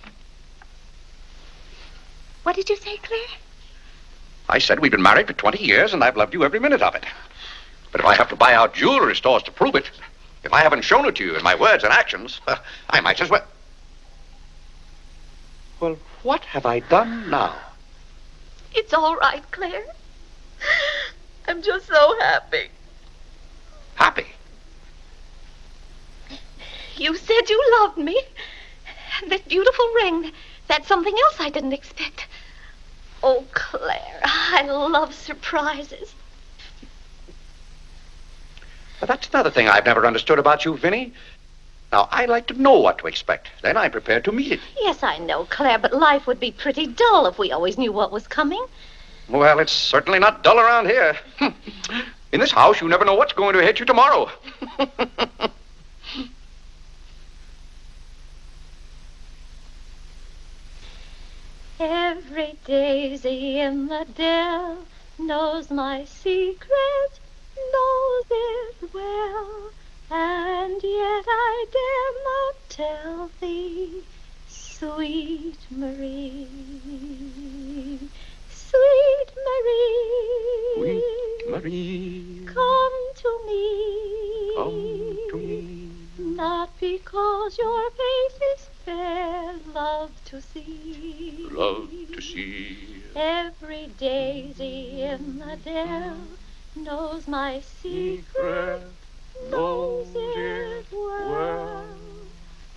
What did you say, Claire? I said we've been married for 20 years, and I've loved you every minute of it. But if I have to buy out jewelry stores to prove it, if I haven't shown it to you in my words and actions, uh, [LAUGHS] I might as well. Well, what have I done now? It's all right, Claire. [GASPS] I'm just so happy. Happy? You said you loved me. And that beautiful ring, that's something else I didn't expect. Oh, Claire, I love surprises. But that's another thing I've never understood about you, Vinnie. Now, I like to know what to expect. Then I'm prepared to meet it. Yes, I know, Claire, but life would be pretty dull if we always knew what was coming. Well, it's certainly not dull around here. [LAUGHS] In this house, you never know what's going to hit you tomorrow. [LAUGHS] Every daisy in the dell knows my secret, knows it well, and yet I dare not tell thee, sweet Marie, sweet Marie, Sweet Marie, come to me, come to me. not because your face is fair, love to see. Love to see. Every daisy in the dell knows my secret, knows it well,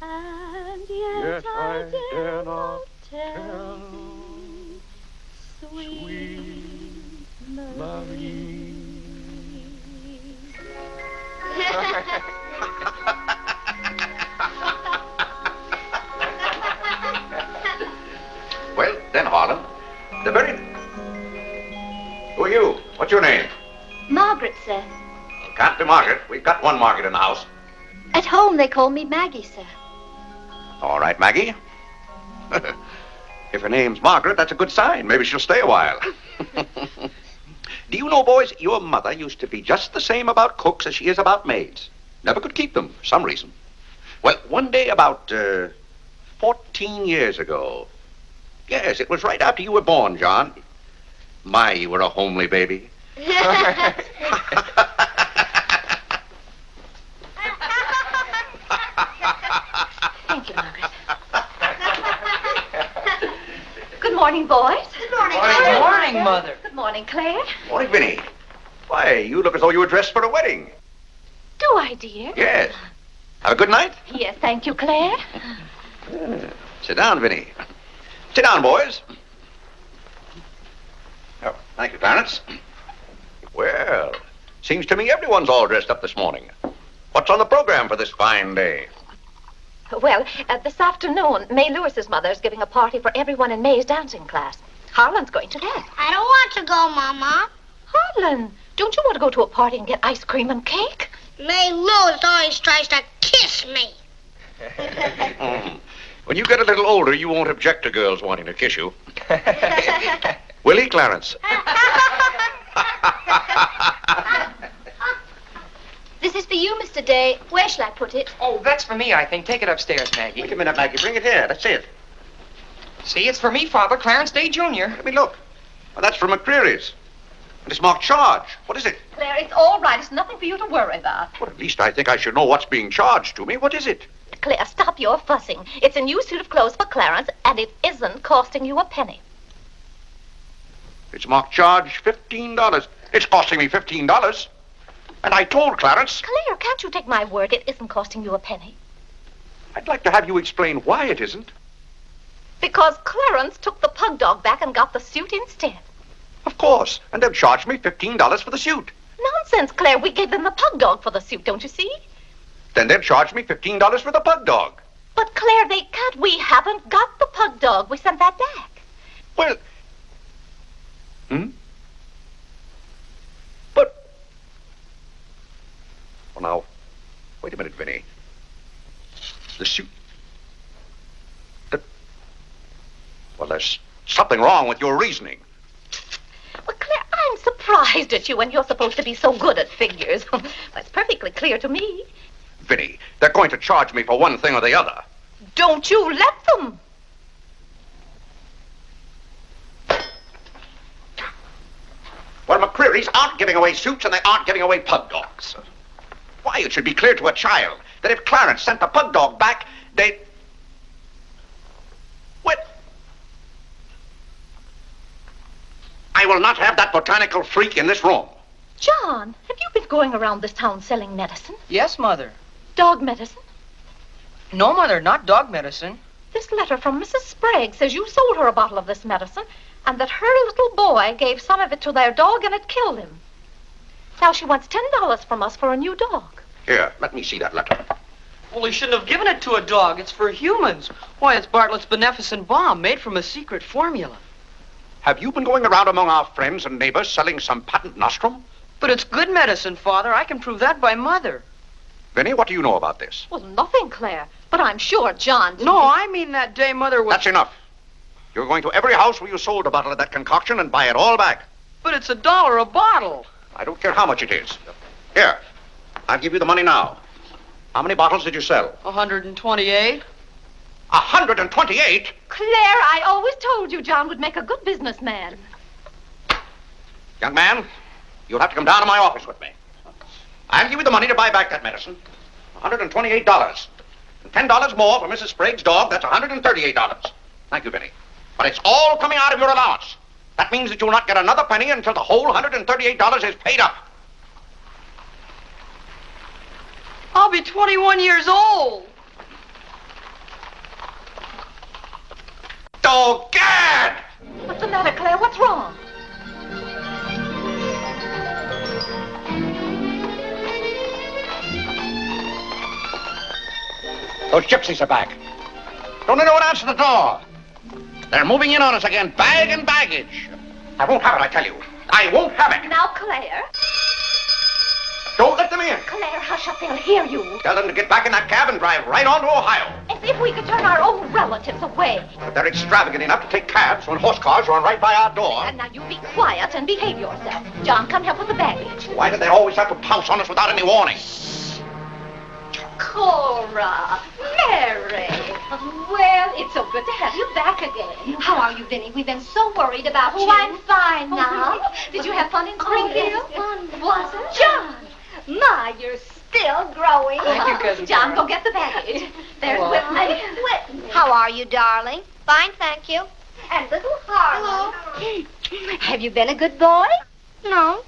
and yet, Yet I I dare dare not not tell. Sweet Marie. well, then, Harlan, the very. Who are you? What's your name? Margaret, sir. Can't be Margaret. We've got one Margaret in the house. At home, they call me Maggie, sir. All right, Maggie. [LAUGHS] if her name's Margaret, that's a good sign. Maybe she'll stay a while. [LAUGHS] Do you know, boys, your mother used to be just the same about cooks as she is about maids. Never could keep them for some reason. Well, one day about uh, 14 years ago. Yes, it was right after you were born, John. My, you were a homely baby. [LAUGHS] Thank you, Margaret. Good morning, boys. Good morning, Good morning, Mother. Good morning, Claire. Morning, Vinnie. Why, you look as though you were dressed for a wedding. Do I, dear? Yes. Have a good night. Yes, thank you, Claire. Uh, sit down, Vinnie. Sit down, boys. Oh, thank you, Clarence. Well, seems to me everyone's all dressed up this morning. What's on the program for this fine day? Well, uh, this afternoon, May Lewis's mother is giving a party for everyone in May's dancing class. Harlan's going to that. I don't want to go, Mama. Harlan, don't you want to go to a party and get ice cream and cake? May Lewis always tries to kiss me. [LAUGHS] When you get a little older, you won't object to girls wanting to kiss you. [LAUGHS] Will he, Clarence? [LAUGHS] This is for you, Mr. Day. Where shall I put it? Oh, that's for me, I think. Take it upstairs, Maggie. Wait a minute, Maggie. Bring it here. Let's see it. See, it's for me, Father, Clarence Day Jr. Let me look. Well, that's from McCreery's. And it's marked charge. What is it? Claire, it's all right. It's nothing for you to worry about. Well, at least I think I should know what's being charged to me. What is it? Claire, stop your fussing. It's a new suit of clothes for Clarence, and it isn't costing you a penny. It's marked charge $15. It's costing me $15. And I told Clarence, Claire, can't you take my word? It isn't costing you a penny. I'd like to have you explain why it isn't. Because Clarence took the pug dog back and got the suit instead. Of course. And they've charged me $15 for the suit. Nonsense, Claire. We gave them the pug dog for the suit, don't you see? Then they've charged me $15 for the pug dog. But, Claire, they can't. We haven't got the pug dog. We sent that back. Well. Hmm? Well, now, wait a minute, Vinnie. The suit. The. Well, there's something wrong with your reasoning. Well, Claire, I'm surprised at you when you're supposed to be so good at figures. [LAUGHS] That's perfectly clear to me. Vinnie, they're going to charge me for one thing or the other. Don't you let them. Well, McCreery's aren't giving away suits and they aren't giving away pug dogs. Why, it should be clear to a child that if Clarence sent the pug dog back, they. What? I will not have that botanical freak in this room. John, have you been going around this town selling medicine? Yes, Mother. Dog medicine? No, Mother, not dog medicine. This letter from Mrs. Sprague says you sold her a bottle of this medicine and that her little boy gave some of it to their dog and it killed him. Now she wants $10 from us for a new dog. Here, let me see that letter. Well, he shouldn't have given it to a dog. It's for humans. Why, it's Bartlett's beneficent balm made from a secret formula. Have you been going around among our friends and neighbors selling some patent nostrum? But it's good medicine, Father. I can prove that by Mother. Vinnie, what do you know about this? Well, nothing, Claire. But I'm sure John. didn't- No, I mean that day Mother was. That's enough. You're going to every house where you sold a bottle of that concoction and buy it all back. But it's a dollar a bottle. I don't care how much it is. Here, I'll give you the money now. How many bottles did you sell? 128. A hundred and twenty-eight? Claire, I always told you John would make a good businessman. Young man, you'll have to come down to my office with me. I'll give you the money to buy back that medicine. $128. And $10 more for Mrs. Sprague's dog. That's $138. Thank you, Vinnie. But it's all coming out of your allowance. That means that you'll not get another penny until the whole $138 is paid up. I'll be 21 years old. Dogad! What's the matter, Claire? What's wrong? Those gypsies are back. Don't let anyone answer the door. They're moving in on us again, bag and baggage. I won't have it, I tell you. I won't have it. Now, Claire. Don't let them in. Claire, hush up. They'll hear you. Tell them to get back in that cab and drive right on to Ohio. As if we could turn our own relatives away. But they're extravagant enough to take cabs when horse cars run right by our door. And now you be quiet and behave yourself. John, come help with the baggage. Why do they always have to pounce on us without any warning? Cora, Mary. Well, it's so good to have you back again. How are you, Vinnie? We've been so worried about Oh, you. I'm fine oh, now. Did you have fun in Springfield? Oh, was it? John. My, you're still growing. Thank you, Cousin John, Cora. go get the baggage. There's Hello. Whitney. Whitney. How are you, darling? Fine, thank you. And little Harlan. Have you been a good boy? No.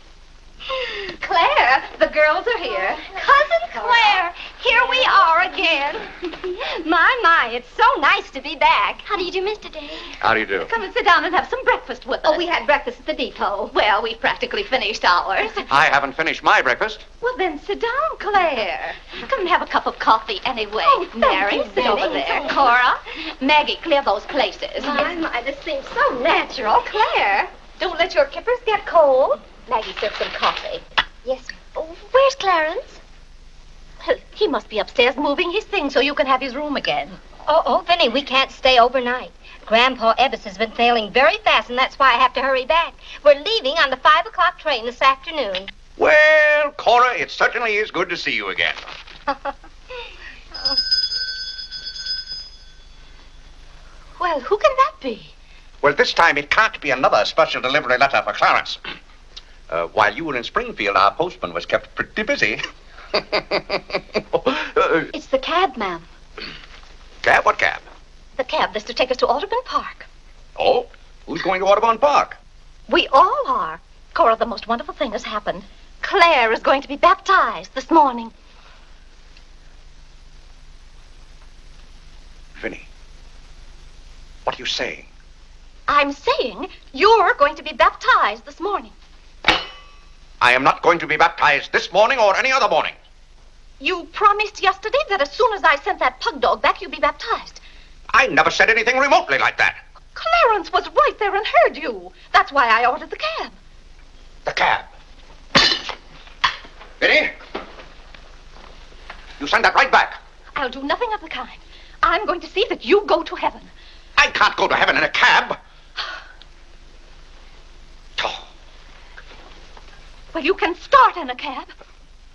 Claire, the girls are here. Oh, Cousin Claire, here we are again. [LAUGHS] My, my, it's so nice to be back. How do you do, Mr. Day? How do you do? Come and sit down and have some breakfast with us. Oh, we had breakfast at the depot. Well, we've practically finished ours. [LAUGHS] I haven't finished my breakfast. Well, then sit down, Claire. Come and have a cup of coffee anyway. Oh, Mary, you, sit over Vinnie. there. Cora, Maggie, clear those places. My, my, this seems so natural. Claire, don't let your kippers get cold. Maggie, serve some coffee. Yes, Oh, where's Clarence? Well, he must be upstairs moving his things so you can have his room again. Oh, oh, Vinnie, we can't stay overnight. Grandpa Ebbs has been sailing very fast, and that's why I have to hurry back. We're leaving on the five o'clock train this afternoon. Well, Cora, it certainly is good to see you again. [LAUGHS] Well, who can that be? Well, this time it can't be another special delivery letter for Clarence. Uh, while you were in Springfield, our postman was kept pretty busy. [LAUGHS] Uh, It's the cab, ma'am. cab? What cab? The cab that's to take us to Audubon Park. Oh, who's going to Audubon Park? We all are. Cora, the most wonderful thing has happened. Claire is going to be baptized this morning. Vinnie, what are you saying? I'm saying you're going to be baptized this morning. I am not going to be baptized this morning or any other morning. You promised yesterday that as soon as I sent that pug dog back, you'd be baptized. I never said anything remotely like that. Clarence was right there and heard you. That's why I ordered the cab. The cab. Vinnie, you send that right back. I'll do nothing of the kind. I'm going to see that you go to heaven. I can't go to heaven in a cab. Well, you can start in a cab.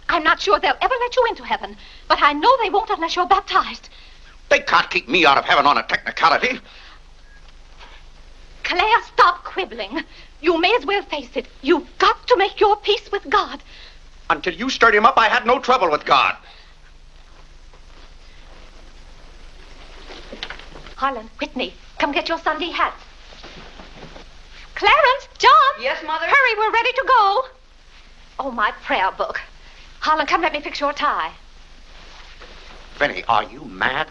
I'm not sure they'll ever let you into heaven, but I know they won't unless you're baptized. They can't keep me out of heaven on a technicality. Claire, stop quibbling. You may as well face it. You've got to make your peace with God. Until you stirred him up, I had no trouble with God. Harlan, Whitney, come get your Sunday hats. Clarence, John. Yes, Mother? Hurry, we're ready to go. Oh, my prayer book. Harlan, come let me fix your tie. Vinnie, are you mad?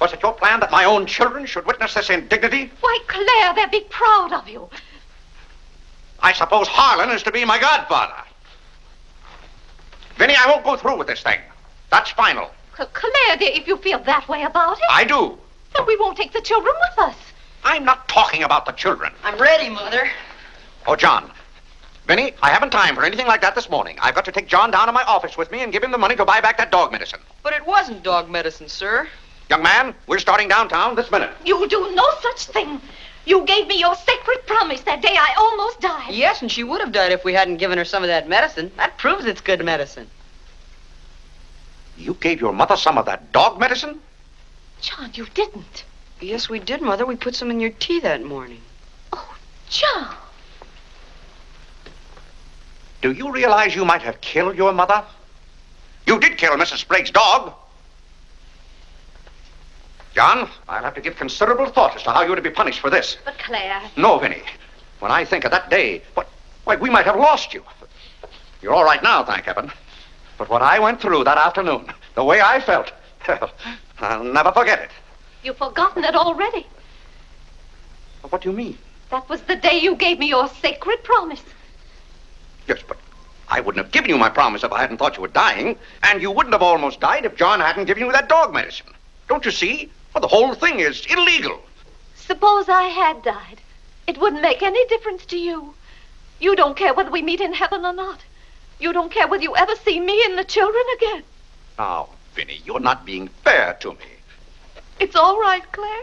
Was it your plan that my own children should witness this indignity? Why, Claire, they'll be proud of you. I suppose Harlan is to be my godfather. Vinnie, I won't go through with this thing. That's final. C- Claire, dear, if you feel that way about it, I do. then we won't take the children with us. I'm not talking about the children. I'm ready, Mother. Oh, John. Vinnie, I haven't time for anything like that this morning. I've got to take John down to my office with me and give him the money to buy back that dog medicine. But it wasn't dog medicine, sir. Young man, we're starting downtown this minute. You'll do no such thing. You gave me your sacred promise that day I almost died. Yes, and she would have died if we hadn't given her some of that medicine. That proves it's good medicine. You gave your mother some of that dog medicine? John, you didn't. Yes, we did, Mother. We put some in your tea that morning. Oh, John. Do you realize you might have killed your mother? You did kill Mrs. Sprague's dog. John, I'll have to give considerable thought as to how you're to be punished for this. But Claire, No, Vinnie. When I think of that day, what, why, we might have lost you. You're all right now, thank heaven. But what I went through that afternoon, the way I felt, [LAUGHS] I'll never forget it. you've forgotten it already. What do you mean? That was the day you gave me your sacred promise. Yes, but I wouldn't have given you my promise if I hadn't thought you were dying, and you wouldn't have almost died if John hadn't given you that dog medicine. Don't you see? Well, the whole thing is illegal. Suppose I had died. It wouldn't make any difference to you. You don't care whether we meet in heaven or not. You don't care whether you ever see me and the children again. Now, Vinnie, you're not being fair to me. It's all right, Claire.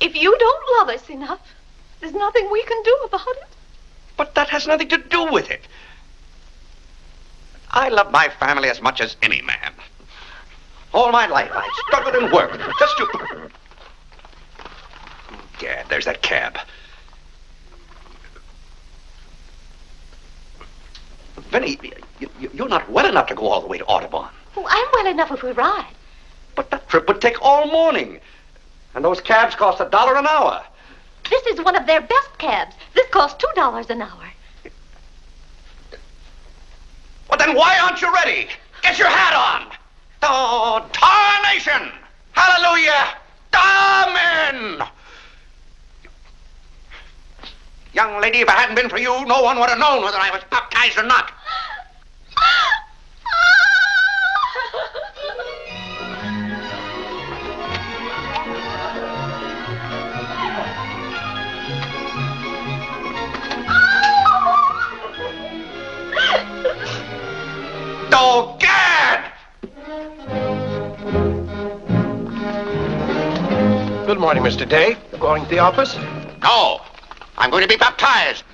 If you don't love us enough, there's nothing we can do about it. But that has nothing to do with it. I love my family as much as any man. All my life I've struggled and worked just to. Oh, yeah, there's that cab. Vinnie, you, you're not well enough to go all the way to Audubon. Oh, I'm well enough if we ride. But that trip would take all morning. And those cabs cost a dollar an hour. This is one of their best cabs. This costs two dollars an hour. Well, then why aren't you ready? Get your hat on. Oh, tarnation! Hallelujah! Amen! Young lady, if it hadn't been for you, no one would have known whether I was baptized or not. [LAUGHS] Oh, Gad! Good morning, Mr. Day. You're going to the office? No, I'm going to be baptized.